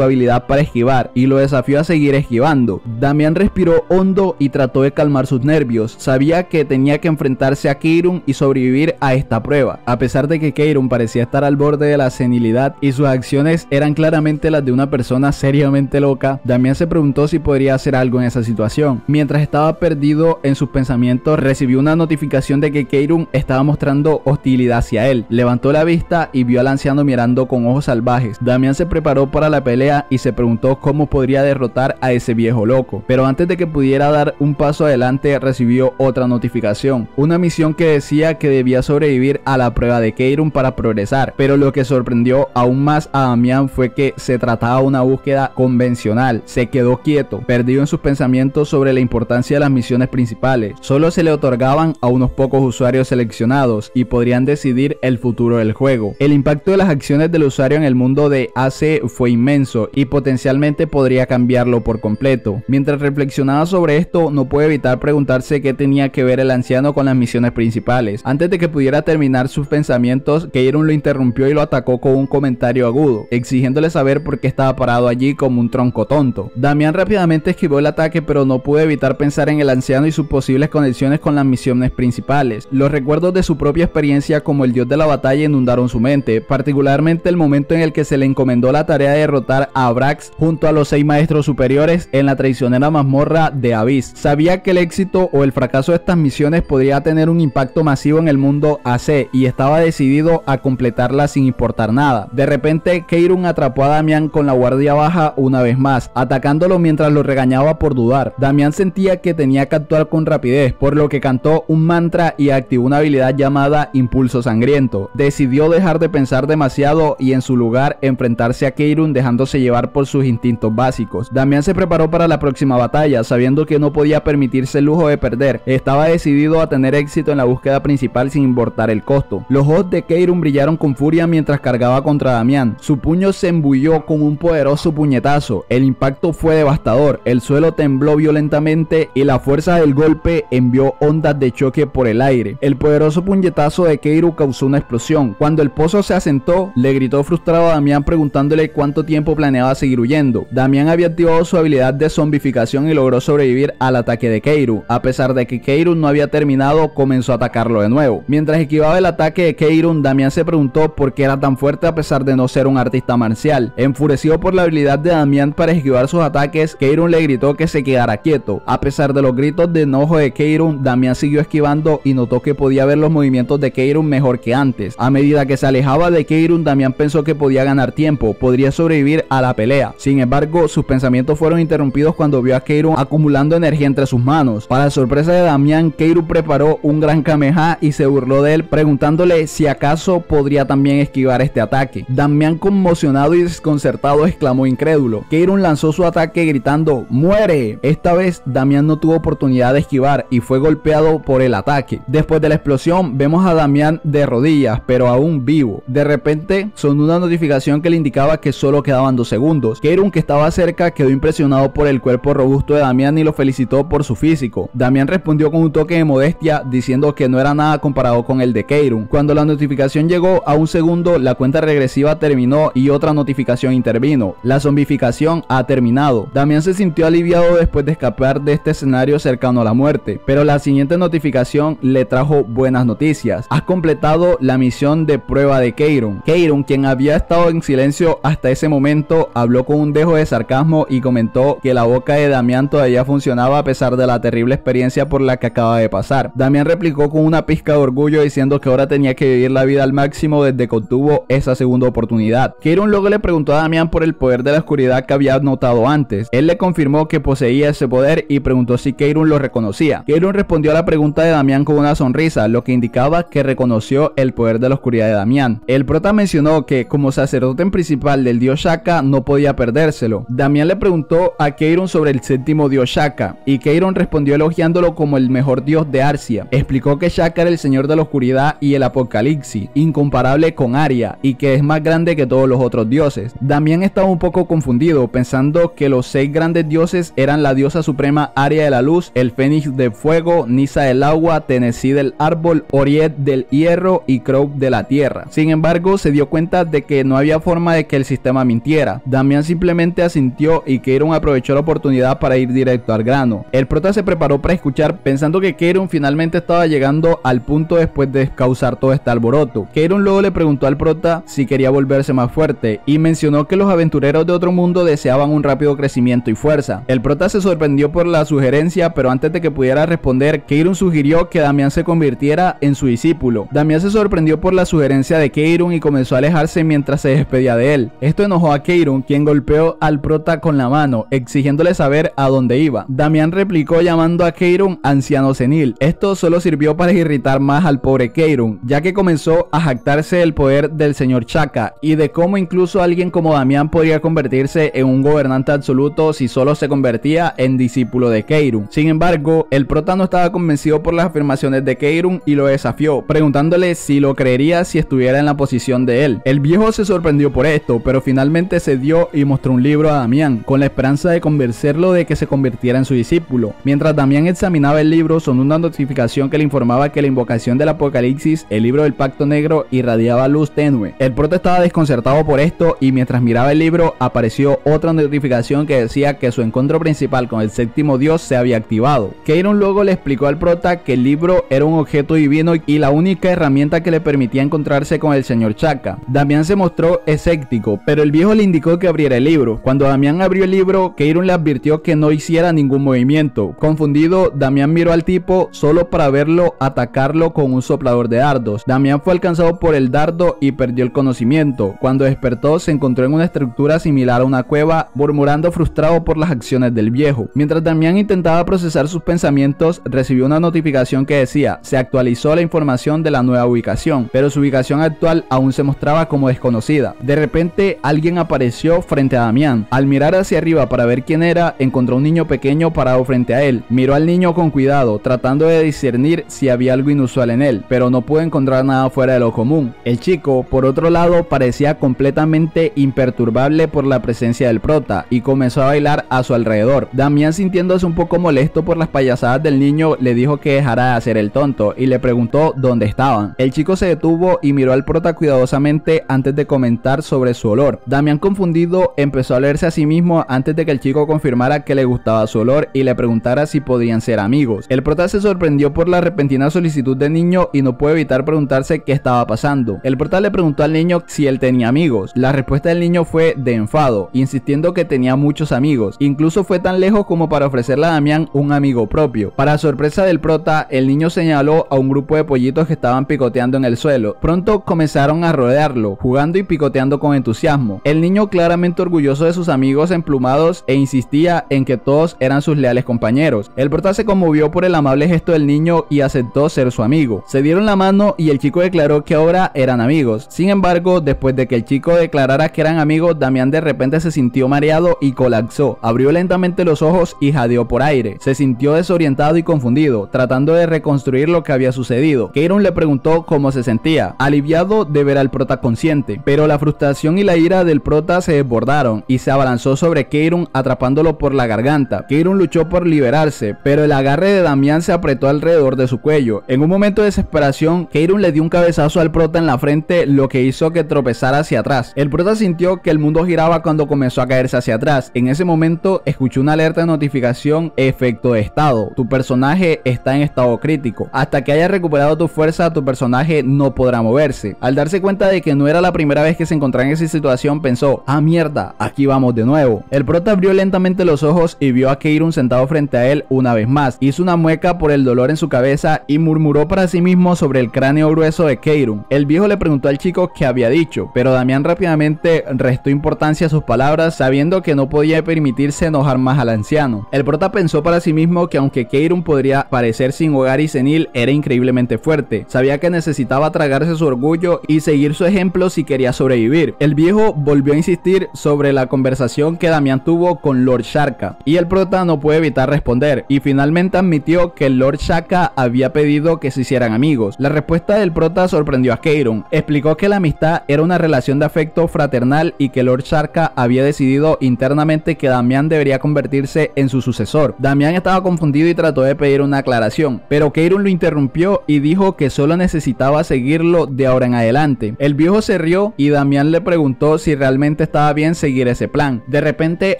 habilidad para esquivar, y lo desafió a seguir esquivando. Damián respiró hondo y trató de calmar sus nervios. Sabía que tenía que enfrentarse a Keirun y sobrevivir a esta prueba. A pesar de que Keirun parecía estar al borde de la senilidad y sus acciones eran claramente las de una persona seriamente loca, Damián se preguntó si podría hacer algo en esa situación. Mientras estaba perdido en sus pensamientos, recibió una notificación de que Keirun estaba mostrando hostilidad hacia él. Levantó la vista y vio al anciano mirando con ojos salvajes. Damián se preparó para la pelea y se preguntó cómo podría derrotar a ese viejo loco. Pero antes de que pudiera dar un paso adelante, recibió otra notificación. Una misión que decía que debía sobrevivir a la prueba de Keirun para progresar. Pero lo que sorprendió aún más a Damián fue que se trataba de una búsqueda convencional. Se quedó quieto, perdido en sus pensamientos sobre la importancia de las misiones principales. Solo se le otorgaban a unos pocos usuarios seleccionados y podrían decidir el futuro del juego. El impacto de las acciones del usuario en el mundo de AC fue inmenso y potencialmente podría cambiarlo por completo. Mientras reflexionaba sobre esto, no puede evitar preguntarse qué tenía que ver el anciano con las misiones principales. Antes de que pudiera terminar sus pensamientos, Keirun lo interrumpió y lo atacó con un comentario agudo, exigiéndole saber por qué estaba parado allí como un tronco tonto. Damián rápidamente esquivó el ataque, pero no pudo evitar pensar en el anciano y sus posibles conexiones con las misiones principales. Los recuerdos de su propia experiencia como el dios de la batalla inundaron su mente, particularmente el momento en el que se le encomendó la tarea de derrotar a Abrax junto a los seis maestros superiores en la traicionera mazmorra de Abyss. Sabía que el éxito o el fracaso de estas misiones podría tener un impacto masivo en el mundo AC y estaba decidido a completarla sin importar nada. De repente, Keirun atrapó a Damian con la guardia baja una vez más, atacándolo mientras lo regañaba por dudar. Damian sentía que tenía que actuar con rapidez, por lo que cantó un mantra y activó una habilidad llamada Impulso Sangriento. Decidió dejar de pensar demasiado y en su lugar enfrentarse a Keirun dejándose llevar por sus instintos básicos. Damian se preparó para la próxima batalla, sabiendo que no podía permitirse el lujo de perder. Estaba decidido a tener éxito en la búsqueda principal sin importar el costo. Los ojos de Keirun brillaron con furia mientras cargaba contra Damián. Su puño se embulló con un poderoso puñetazo. El impacto fue devastador. El suelo tembló violentamente y la fuerza del golpe envió ondas de choque por el aire. El poderoso puñetazo de Keiru causó una explosión. Cuando el pozo se asentó, le gritó frustrado a Damián preguntándole cuánto tiempo planeaba seguir huyendo. Damián había activado su habilidad de zombificación y logró sobrevivir al ataque de Keiru. A pesar de que Keiru no había terminado, comenzó a atacarlo de nuevo. Mientras esquivaba el ataque de Keirun, Damián se preguntó por qué era tan fuerte a pesar de no ser un artista marcial. Enfurecido por la habilidad de Damián para esquivar sus ataques, Keirun le gritó que se quedara quieto. A pesar de los gritos de enojo de Keirun, Damián siguió esquivando y notó que podía ver los movimientos de Keirun mejor que antes. A medida que se alejaba de Keirun, Damián pensó que podía ganar tiempo, podría sobrevivir a la pelea. Sin embargo, sus pensamientos fueron interrumpidos cuando vio a Keirun acumulando energía entre sus manos. Para sorpresa de Damián, Keirun preparó un gran Kameha y se burló de él preguntándole si acaso podría también esquivar este ataque. Damián conmocionado y desconcertado exclamó incrédulo. Keirun lanzó su ataque gritando ¡Muere! Esta vez Damián no tuvo oportunidad de esquivar y fue golpeado por el ataque. Después de la explosión vemos a Damián de rodillas pero aún vivo. De repente sonó una notificación que le indicaba que solo quedaban dos segundos. Keirun que estaba cerca quedó impresionado por el cuerpo robusto de Damián y lo felicitó por su físico. Damián respondió con un toque de modestia diciendo que no era nada comparado con el de Keirun. Cuando la notificación llegó a un segundo la cuenta regresiva terminó y otra notificación intervino. La zombificación ha terminado. Damián se sintió aliviado después de escapar de este escenario cercano a la muerte, pero la siguiente notificación le trajo buenas noticias. Has completado la misión de prueba de Keirun. Keirun, quien había estado en silencio hasta ese momento, habló con un dejo de sarcasmo y comentó que la boca de Damián todavía funcionaba a pesar de la terrible experiencia por la que acaba de pasar. Damián replicó con una pizca de orgullo diciendo que ahora tenía que vivir la vida al máximo desde que obtuvo esa segunda oportunidad. Keirun luego le preguntó a Damián por el poder de la oscuridad que había notado antes. Él le confirmó que poseía ese poder y preguntó si Keirun lo reconocía. Keirun respondió a la pregunta de Damián con una sonrisa, lo que indicaba que reconoció el poder de la oscuridad de Damián. El prota mencionó que como sacerdote principal del dios Shaka no podía perdérselo. Damián le preguntó a Keiron sobre el séptimo dios Shaka y Keiron respondió elogiándolo como el mejor dios de Arcia. Explicó que Shaka era el señor de la oscuridad y el apocalipsis, incomparable con Aria y que es más grande que todos los otros dioses. Damián estaba un poco confundido pensando que los seis grandes dioses eran la diosa suprema Aria de la luz, el Fénix de fuego, Nisa del agua, Tennessee del árbol, Oriet del hierro y Crow de la tierra. Sin embargo, se dio cuenta de que no había forma de que el sistema mintiera. Damián simplemente asintió y Keiron aprovechó la oportunidad para ir directo al grano. El prota se preparó para escuchar pensando que Keiron finalmente estaba llegando al punto después de causar todo este alboroto. Keiron luego le preguntó al prota si quería volverse más fuerte y mencionó que los aventureros de otro mundo deseaban un rápido crecimiento y fuerza. El prota se sorprendió por la sugerencia, pero antes de que pudiera responder, Keirun sugirió que Damián se convirtiera en su discípulo. Damián se sorprendió por la sugerencia de Keirun y comenzó a alejarse mientras se despedía de él. Esto enojó a Keirun, quien golpeó al prota con la mano, exigiéndole saber a dónde iba. Damián replicó llamando a Keirun anciano senil. Esto solo sirvió para irritar más al pobre Keirun, ya que comenzó a jactarse del poder del señor Chaka y de cómo incluso alguien como Damián podría convertirse en un gobernante absoluto si solo se convertía en discípulo de Keirun. Sin embargo, el prota no estaba convencido por las afirmaciones de Keirun y lo desafió, preguntándole si lo creería si estuviera en la posición de él. El viejo se sorprendió por esto, pero finalmente cedió y mostró un libro a Damián, con la esperanza de convencerlo de que se convirtiera en su discípulo. Mientras Damián examinaba el libro, sonó una notificación que le informaba que la invocación del apocalipsis, el libro del pacto negro, irradiaba luz tenue. El prota estaba desconcertado por esto y mientras miraba el libro apareció otra notificación que decía que su encuentro principal con el séptimo dios se había activado. Keiron luego le explicó al prota que el libro era un objeto divino y la única herramienta que le permitía encontrarse con el señor Chaka. Damián se mostró escéptico, pero el viejo le indicó que abriera el libro. Cuando Damián abrió el libro, Keiron le advirtió que no hiciera ningún movimiento. Confundido, Damián miró al tipo solo para verlo atacarlo con un soplador de dardos. Damián fue alcanzado por el dardo y perdió el conocimiento. Cuando despertó, se encontró en una estructura similar a una cueva, murmurando frustrado por las acciones del viejo. Mientras Damián intentaba procesar sus pensamientos, recibió una notificación que decía, se actualizó la información de la nueva ubicación, pero su ubicación actual aún se mostraba como desconocida. De repente, alguien apareció frente a Damián. Al mirar hacia arriba para ver quién era, encontró un niño pequeño parado frente a él. Miró al niño con cuidado, tratando de discernir si había algo inusual en él, pero no pudo encontrar nada fuera de lo común. El chico, por otro lado, parecía completamente imperturbable por la presencia del prota y comenzó a bailar a su alrededor. Damián sintiéndose un poco molesto por las payasadas del niño le dijo que dejara de hacer el tonto y le preguntó dónde estaban. El chico se detuvo y miró al prota cuidadosamente antes de comentar sobre su olor. Damián confundido empezó a leerse a sí mismo antes de que el chico confirmara que le gustaba su olor y le preguntara si podían ser amigos. El prota se sorprendió por la repentina solicitud del niño y no pudo evitar preguntarse qué estaba pasando. El prota le preguntó al niño si él tenía amigos. La respuesta del niño fue de enfado, insistiendo que tenía muchos amigos. Incluso fue tan lejos como para ofrecerle a Damián un amigo propio. Para sorpresa del prota, el niño señaló a un grupo de pollitos que estaban picoteando en el suelo. Pronto comenzaron a rodearlo, jugando y picoteando con entusiasmo. El niño claramente orgulloso de sus amigos emplumados e insistía en que todos eran sus leales compañeros. El prota se conmovió por el amable gesto del niño y aceptó ser su amigo. Se dieron la mano y el chico declaró que ahora eran amigos. Sin embargo, después de que el chico declarara que eran amigos, Damián de repente se sintió mareado y colapsó. Abrió lentamente los ojos y jadeó por aire. Se sintió desorientado y confundido, tratando de reconstruir lo que había sucedido. Keiron le preguntó cómo se sentía, aliviado de ver al prota consciente, pero la frustración y la ira del prota se desbordaron y se abalanzó sobre Keiron atrapándolo por la garganta. Keiron luchó por liberarse, pero el agarre de Damián se apretó alrededor de su cuello. En un momento de desesperación, Keiron le dio un cabezazo al prota en la frente, lo que hizo que tropezara hacia atrás. El prota sintió que el mundo giraba cuando comenzó a caerse hacia atrás. En ese momento escuchó una alerta de notificación efecto de estado. Tu personaje está en estado crítico. Hasta que haya recuperado tu fuerza, tu personaje no podrá moverse. Al darse cuenta de que no era la primera vez que se encontraba en esa situación, pensó, ah mierda, aquí vamos de nuevo. El prota abrió lentamente los ojos y vio a Keirun sentado frente a él una vez más. Hizo una mueca por el dolor en su cabeza y murmuró para sí mismo sobre el cráneo grueso de Keirun. El viejo le preguntó al chico qué había dicho, pero Damián rápidamente restó importancia a sus palabras sabiendo que no podía permitirse enojar más al anciano. El prota pensó para sí mismo que aunque Keirun podría parecer sin hogar y senil, era increíble fuerte. Sabía que necesitaba tragarse su orgullo y seguir su ejemplo si quería sobrevivir. El viejo volvió a insistir sobre la conversación que Damián tuvo con Lord Sharka y el prota no puede evitar responder y finalmente admitió que Lord Shaka había pedido que se hicieran amigos. La respuesta del prota sorprendió a Keiron. Explicó que la amistad era una relación de afecto fraternal y que Lord Shaka había decidido internamente que Damián debería convertirse en su sucesor. Damián estaba confundido y trató de pedir una aclaración, pero Keiron lo interrumpió y dijo que solo necesitaba seguirlo de ahora en adelante. El viejo se rió y Damián le preguntó si realmente estaba bien seguir ese plan. De repente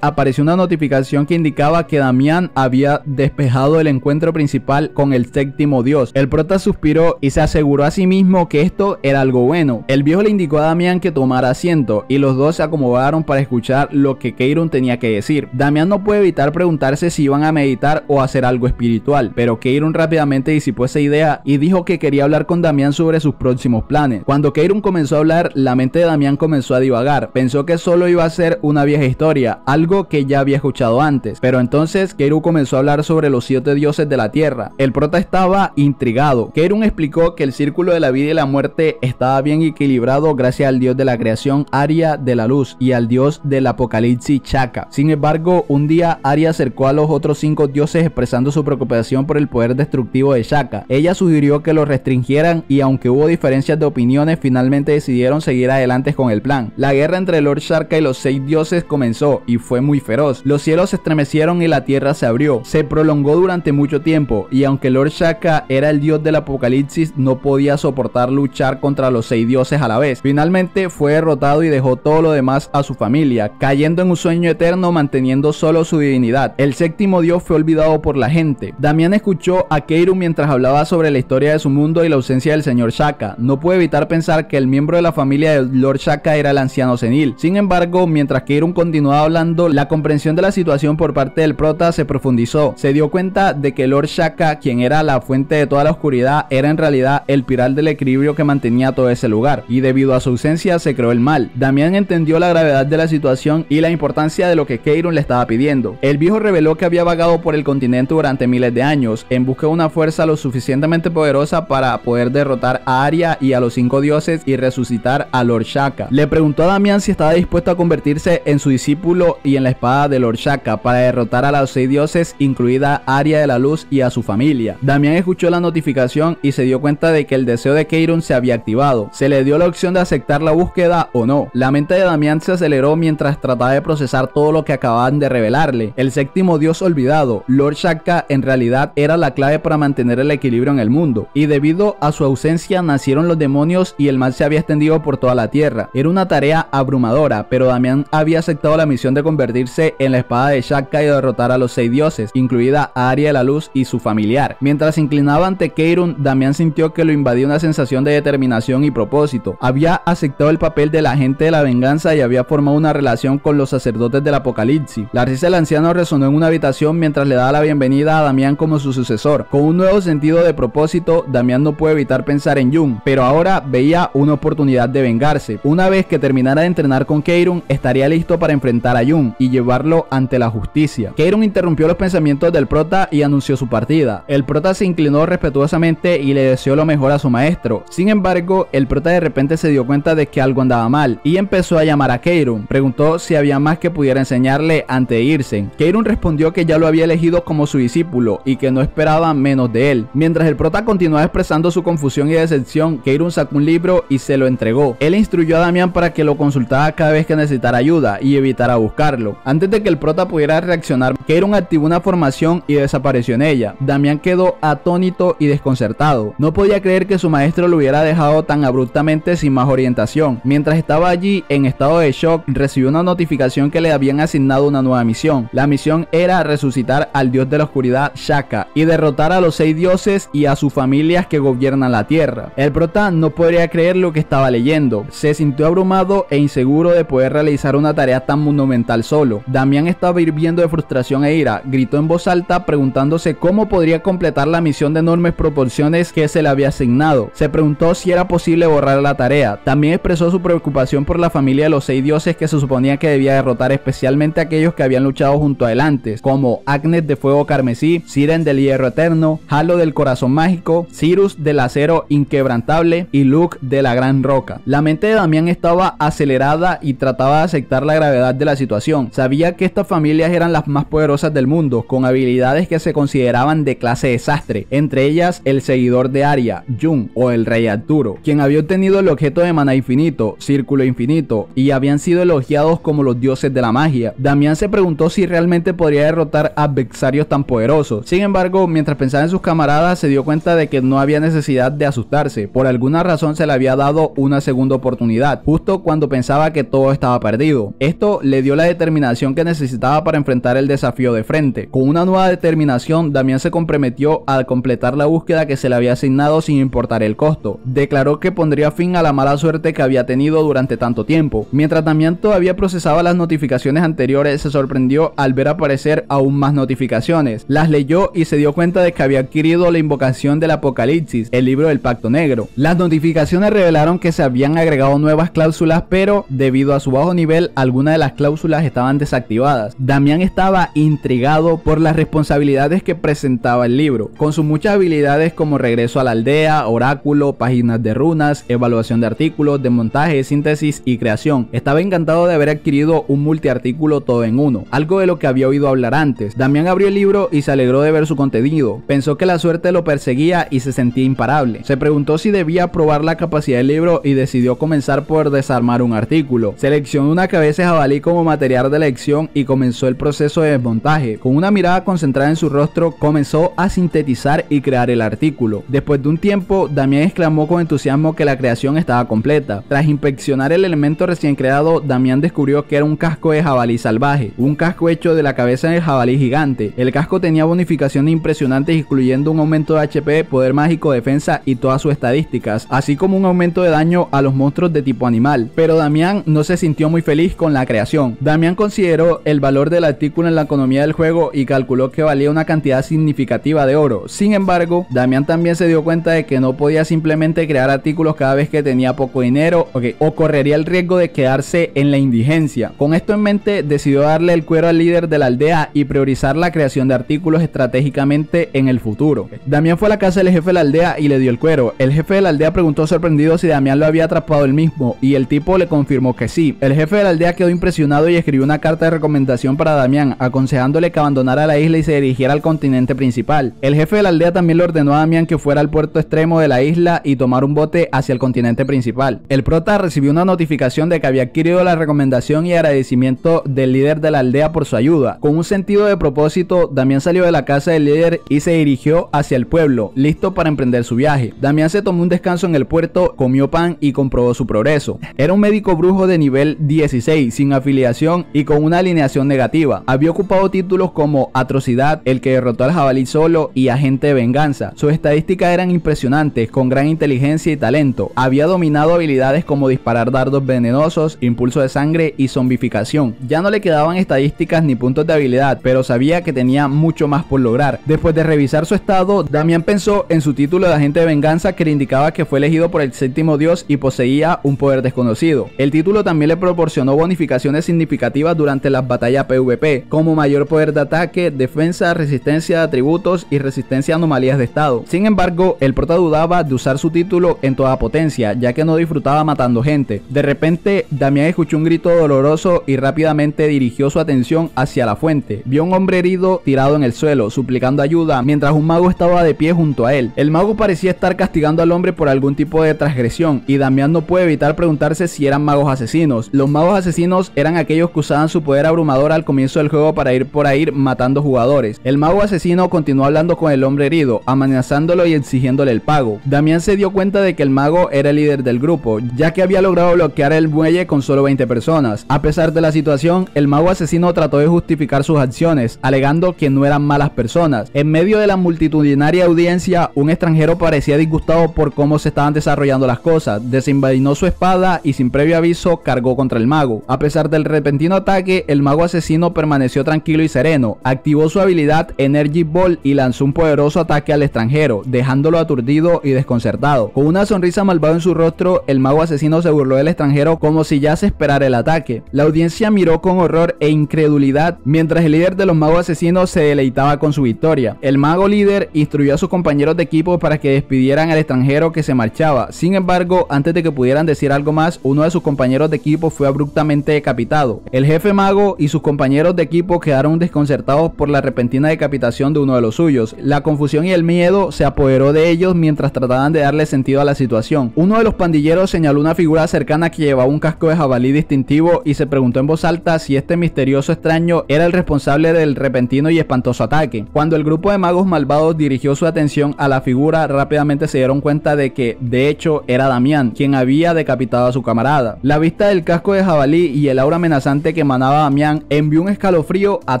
apareció una notificación que indicaba que Damián había despejado el encuentro principal con el séptimo dios. El prota suspiró y se aseguró a sí mismo que esto era algo bueno. El viejo le indicó a Damián que tomara asiento y los dos se acomodaron para escuchar lo que Keiron tenía que decir. Damián no puede evitar preguntarse si iban a meditar o hacer algo espiritual, pero Keiron rápidamente disipó esa idea y dijo que quería hablar con Damián sobre sus próximos planes. Cuando Keiron comenzó a hablar, la mente de Damián comenzó a divagar. Pensó que solo iba a ser una vieja historia, algo que ya había escuchado antes. Pero entonces Keiru comenzó a hablar sobre los siete dioses de la tierra. El prota estaba intrigado. Keirun explicó que el círculo de la vida y la muerte estaba bien equilibrado gracias al dios de la creación Aria de la luz y al dios del apocalipsis Chaka. Sin embargo, un día Aria acercó a los otros cinco dioses expresando su preocupación por el poder destructivo de Chaka. Ella sugirió que lo restringieran y aunque hubo diferencias de opiniones, finalmente decidieron seguir adelante con el plan. La guerra entre Lord Shaka y los seis dioses comenzó y fue muy feroz. Los cielos se estremecieron y la tierra se abrió. Se prolongó durante mucho tiempo y aunque Lord Shaka era el dios del apocalipsis, no podía soportar luchar contra los seis dioses a la vez. Finalmente fue derrotado y dejó todo lo demás a su familia, cayendo en un sueño eterno manteniendo solo su divinidad. El séptimo dios fue olvidado por la gente. Damián escuchó a Keiru mientras hablaba sobre la historia de su mundo y la ausencia del señor Shaka. No puede evitar pensar que el miembro de la familia de Lord Shaka era el anciano senil. Sin embargo, mientras Keirun continuaba hablando, la comprensión de la situación por parte del prota se profundizó. Se dio cuenta de que Lord Shaka, quien era la fuente de toda la oscuridad, era en realidad el piral del equilibrio que mantenía todo ese lugar. Y debido a su ausencia se creó el mal. Damián entendió la gravedad de la situación y la importancia de lo que Keiron le estaba pidiendo. El viejo reveló que había vagado por el continente durante miles de años en busca de una fuerza lo suficientemente poderosa para poder derrotar a Arya y a los cinco dioses y resucitar a Lord Shaka. Le preguntó a Damián si estaba dispuesto a convertirse en su discípulo y en la espada de Lord Shaka para derrotar a los seis dioses, incluida Aria de la Luz y a su familia. Damián escuchó la notificación y se dio cuenta de que el deseo de Keirun se había activado. Se le dio la opción de aceptar la búsqueda o no. La mente de Damián se aceleró mientras trataba de procesar todo lo que acababan de revelarle. El séptimo dios olvidado, Lord Shaka, en realidad era la clave para mantener el equilibrio en el mundo. Y debido a su ausencia nacieron los demonios y el mal se había extendido por toda la tierra. Era una tarea abrumadora, pero Damián había aceptado la misión de convertirse en la espada de Shaka y derrotar a los seis dioses, incluida a Aria de la Luz y su familiar. Mientras se inclinaba ante Keirun, Damián sintió que lo invadía una sensación de determinación y propósito. Había aceptado el papel del agente de la venganza y había formado una relación con los sacerdotes del apocalipsis. La risa del anciano resonó en una habitación mientras le daba la bienvenida a Damián como su sucesor. Con un nuevo sentido de propósito, Damián no puede evitar pensar en Jung, pero ahora veía una oportunidad de vengarse. Una vez que terminara de entrenar con Keirun, estaría listo para enfrentar a Jung y llevarlo ante la justicia. Keiron interrumpió los pensamientos del prota y anunció su partida. El prota se inclinó respetuosamente y le deseó lo mejor a su maestro. Sin embargo, el prota de repente se dio cuenta de que algo andaba mal y empezó a llamar a Keiron. Preguntó si había más que pudiera enseñarle antes de irse. Keiron respondió que ya lo había elegido como su discípulo y que no esperaba menos de él. Mientras el prota continuaba expresando su confusión y decepción, Keiron sacó un libro y se lo entregó. Él instruyó a Damián para que lo consultara cada vez que necesitara ayuda y evitara buscarlo. Antes de que el prota pudiera reaccionar Keiron activó una formación y desapareció en ella. Damián quedó atónito y desconcertado. No podía creer que su maestro lo hubiera dejado tan abruptamente sin más orientación. Mientras estaba allí en estado de shock, recibió una notificación que le habían asignado una nueva misión. La misión era resucitar al dios de la oscuridad Shaka y derrotar a los seis dioses y a sus familias que gobiernan la tierra. El prota no podría creer lo que estaba leyendo. Se sintió abrumado e inseguro de poder realizar una tarea tan monumental solo. Damián estaba hirviendo de frustración e ira, gritó en voz alta preguntándose cómo podría completar la misión de enormes proporciones que se le había asignado. Se preguntó si era posible borrar la tarea. También expresó su preocupación por la familia de los seis dioses que se suponía que debía derrotar, especialmente aquellos que habían luchado junto a como Agnes de Fuego Carmesí, Siren del Hierro Eterno, Halo del Corazón Mágico, mágico, Cyrus del acero inquebrantable y Luke de la gran roca. La mente de Damián estaba acelerada y trataba de aceptar la gravedad de la situación. Sabía que estas familias eran las más poderosas del mundo, con habilidades que se consideraban de clase desastre, entre ellas el seguidor de Arya, Jun o el rey Arturo, quien había obtenido el objeto de mana infinito, círculo infinito, y habían sido elogiados como los dioses de la magia. Damián se preguntó si realmente podría derrotar a adversarios tan poderosos. Sin embargo, mientras pensaba en sus camaradas, se dio cuenta de que no había necesidad de asustarse. Por alguna razón se le había dado una segunda oportunidad, justo cuando pensaba que todo estaba perdido. Esto le dio la determinación que necesitaba para enfrentar el desafío de frente. Con una nueva determinación, Damián se comprometió a completar la búsqueda que se le había asignado sin importar el costo. Declaró que pondría fin a la mala suerte que había tenido durante tanto tiempo. Mientras Damián todavía procesaba las notificaciones anteriores, se sorprendió al ver aparecer aún más notificaciones. Las leyó y se dio cuenta de que había adquirido la invocación del Apocalipsis, el libro del Pacto Negro. Las notificaciones revelaron que se habían agregado nuevas cláusulas, pero debido a su bajo nivel, algunas de las cláusulas estaban desactivadas. Damián estaba intrigado por las responsabilidades que presentaba el libro, con sus muchas habilidades como regreso a la aldea, oráculo, páginas de runas, evaluación de artículos, desmontaje, síntesis y creación. Estaba encantado de haber adquirido un multiartículo todo en uno, algo de lo que había oído hablar antes. Damián abrió el libro y se alegró de ver su contenido. Pensó que la suerte lo perseguía y se sentía imparable. Se preguntó si debía probar la capacidad del libro y decidió comenzar por desarmar un artículo. Seleccionó una cabeza de jabalí como material de elección y comenzó el proceso de desmontaje. Con una mirada concentrada en su rostro, comenzó a sintetizar y crear el artículo. Después de un tiempo, Damián exclamó con entusiasmo que la creación estaba completa. Tras inspeccionar el elemento recién creado, Damián descubrió que era un casco de jabalí salvaje, un casco hecho de la cabeza del jabalí gigante. El casco tenía bonificaciones impresionantes incluyendo un aumento de HP, poder mágico, defensa y todas sus estadísticas, así como un aumento de daño a los monstruos de tipo animal. Pero Damián no se sintió muy feliz con la creación. Damián consideró el valor del artículo en la economía del juego y calculó que valía una cantidad significativa de oro. Sin embargo, Damián también se dio cuenta de que no podía simplemente crear artículos cada vez que tenía poco dinero o correría el riesgo de quedarse en la indigencia. Con esto en mente, decidió darle el cuero al líder de la aldea y priorizar la creación de artículos estratégicamente en el futuro. Damián fue la casa del jefe de la aldea y le dio el cuero. El jefe de la aldea preguntó sorprendido si Damián lo había atrapado él mismo y el tipo le confirmó que sí. El jefe de la aldea quedó impresionado y escribió una carta de recomendación para Damián, aconsejándole que abandonara la isla y se dirigiera al continente principal. El jefe de la aldea también le ordenó a Damián que fuera al puerto extremo de la isla y tomar un bote hacia el continente principal. El prota recibió una notificación de que había adquirido la recomendación y agradecimiento del líder de la aldea por su ayuda. Con un sentido de propósito, Damián salió de la casa del líder y se dirigió hacia el pueblo, listo para emprender su viaje. Damián se tomó un descanso en el puerto, comió pan y comprobó su progreso. Era un médico brujo de nivel 16, sin afiliación y con una alineación negativa. Había ocupado títulos como Atrocidad, el que derrotó al jabalí solo y Agente de Venganza. Sus estadísticas eran impresionantes, con gran inteligencia y talento. Había dominado habilidades como disparar dardos venenosos, impulso de sangre y zombificación. Ya no le quedaban estadísticas ni puntos de habilidad, pero sabía que tenía mucho más por lograr. Después de revisar su estado, Damián pensó en su título de agente de venganza que le indicaba que fue elegido por el séptimo dios y poseía un poder desconocido. El título también le proporcionó bonificaciones significativas durante las batallas PvP, como mayor poder de ataque, defensa, resistencia de atributos y resistencia a anomalías de estado. Sin embargo, el prota dudaba de usar su título en toda potencia, ya que no disfrutaba matando gente. De repente, Damián escuchó un grito doloroso y rápidamente dirigió su atención hacia la fuente. Vio un hombre herido tirado en el suelo, suplicando ayuda, mientras un mago estaba de pie junto a él. El mago parecía estar castigando al hombre por algún tipo de transgresión, y Damián no puede evitar preguntarse si eran magos asesinos. Los magos asesinos eran aquellos que usaban su poder abrumador al comienzo del juego para ir por ahí matando jugadores. El mago asesino continuó hablando con el hombre herido, amenazándolo y exigiéndole el pago. Damián se dio cuenta de que el mago era el líder del grupo, ya que había logrado bloquear el muelle con solo 20 personas. A pesar de la situación, el mago asesino trató de justificar sus acciones, alegando que no eran malas personas. En medio de la multitudinaria audiencia, un extranjero parecía disgustado por cómo se estaban desarrollando las cosas. Desenvainó su espada y sin previo aviso cargó contra el mago. A pesar del repentino ataque, el mago asesino permaneció tranquilo y sereno. Activó su habilidad Energy Ball y lanzó un poderoso ataque al extranjero, dejándolo aturdido y desconcertado. Con una sonrisa malvada en su rostro, el mago asesino se burló del extranjero como si ya se esperara el ataque. La audiencia miró con horror e incredulidad mientras el líder de los magos asesinos se deleitaba con su victoria. El mago líder instruyó a sus de equipo para que despidieran al extranjero que se marchaba. Sin embargo, antes de que pudieran decir algo más, uno de sus compañeros de equipo fue abruptamente decapitado. El jefe mago y sus compañeros de equipo quedaron desconcertados por la repentina decapitación de uno de los suyos. La confusión y el miedo se apoderó de ellos mientras trataban de darle sentido a la situación. Uno de los pandilleros señaló una figura cercana que llevaba un casco de jabalí distintivo y se preguntó en voz alta si este misterioso extraño era el responsable del repentino y espantoso ataque. Cuando el grupo de magos malvados dirigió su atención a la figura, rápidamente se dieron cuenta de que, de hecho, era Damián, quien había decapitado a su camarada. La vista del casco de jabalí y el aura amenazante que emanaba Damián envió un escalofrío a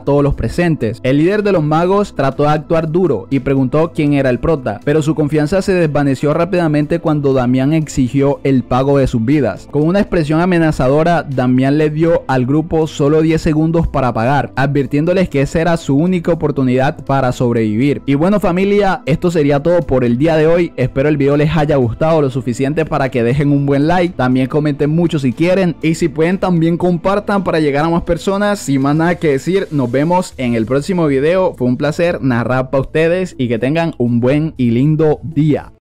todos los presentes. El líder de los magos trató de actuar duro y preguntó quién era el prota, pero su confianza se desvaneció rápidamente cuando Damián exigió el pago de sus vidas. Con una expresión amenazadora, Damián le dio al grupo solo 10 segundos para pagar, advirtiéndoles que esa era su única oportunidad para sobrevivir. Y bueno familia, esto sería todo por el día de hoy. Espero el video les haya gustado lo suficiente para que dejen un buen like. También comenten mucho si quieren. Y si pueden también compartan para llegar a más personas. Sin más nada que decir, nos vemos en el próximo video. Fue un placer narrar para ustedes y que tengan un buen y lindo día.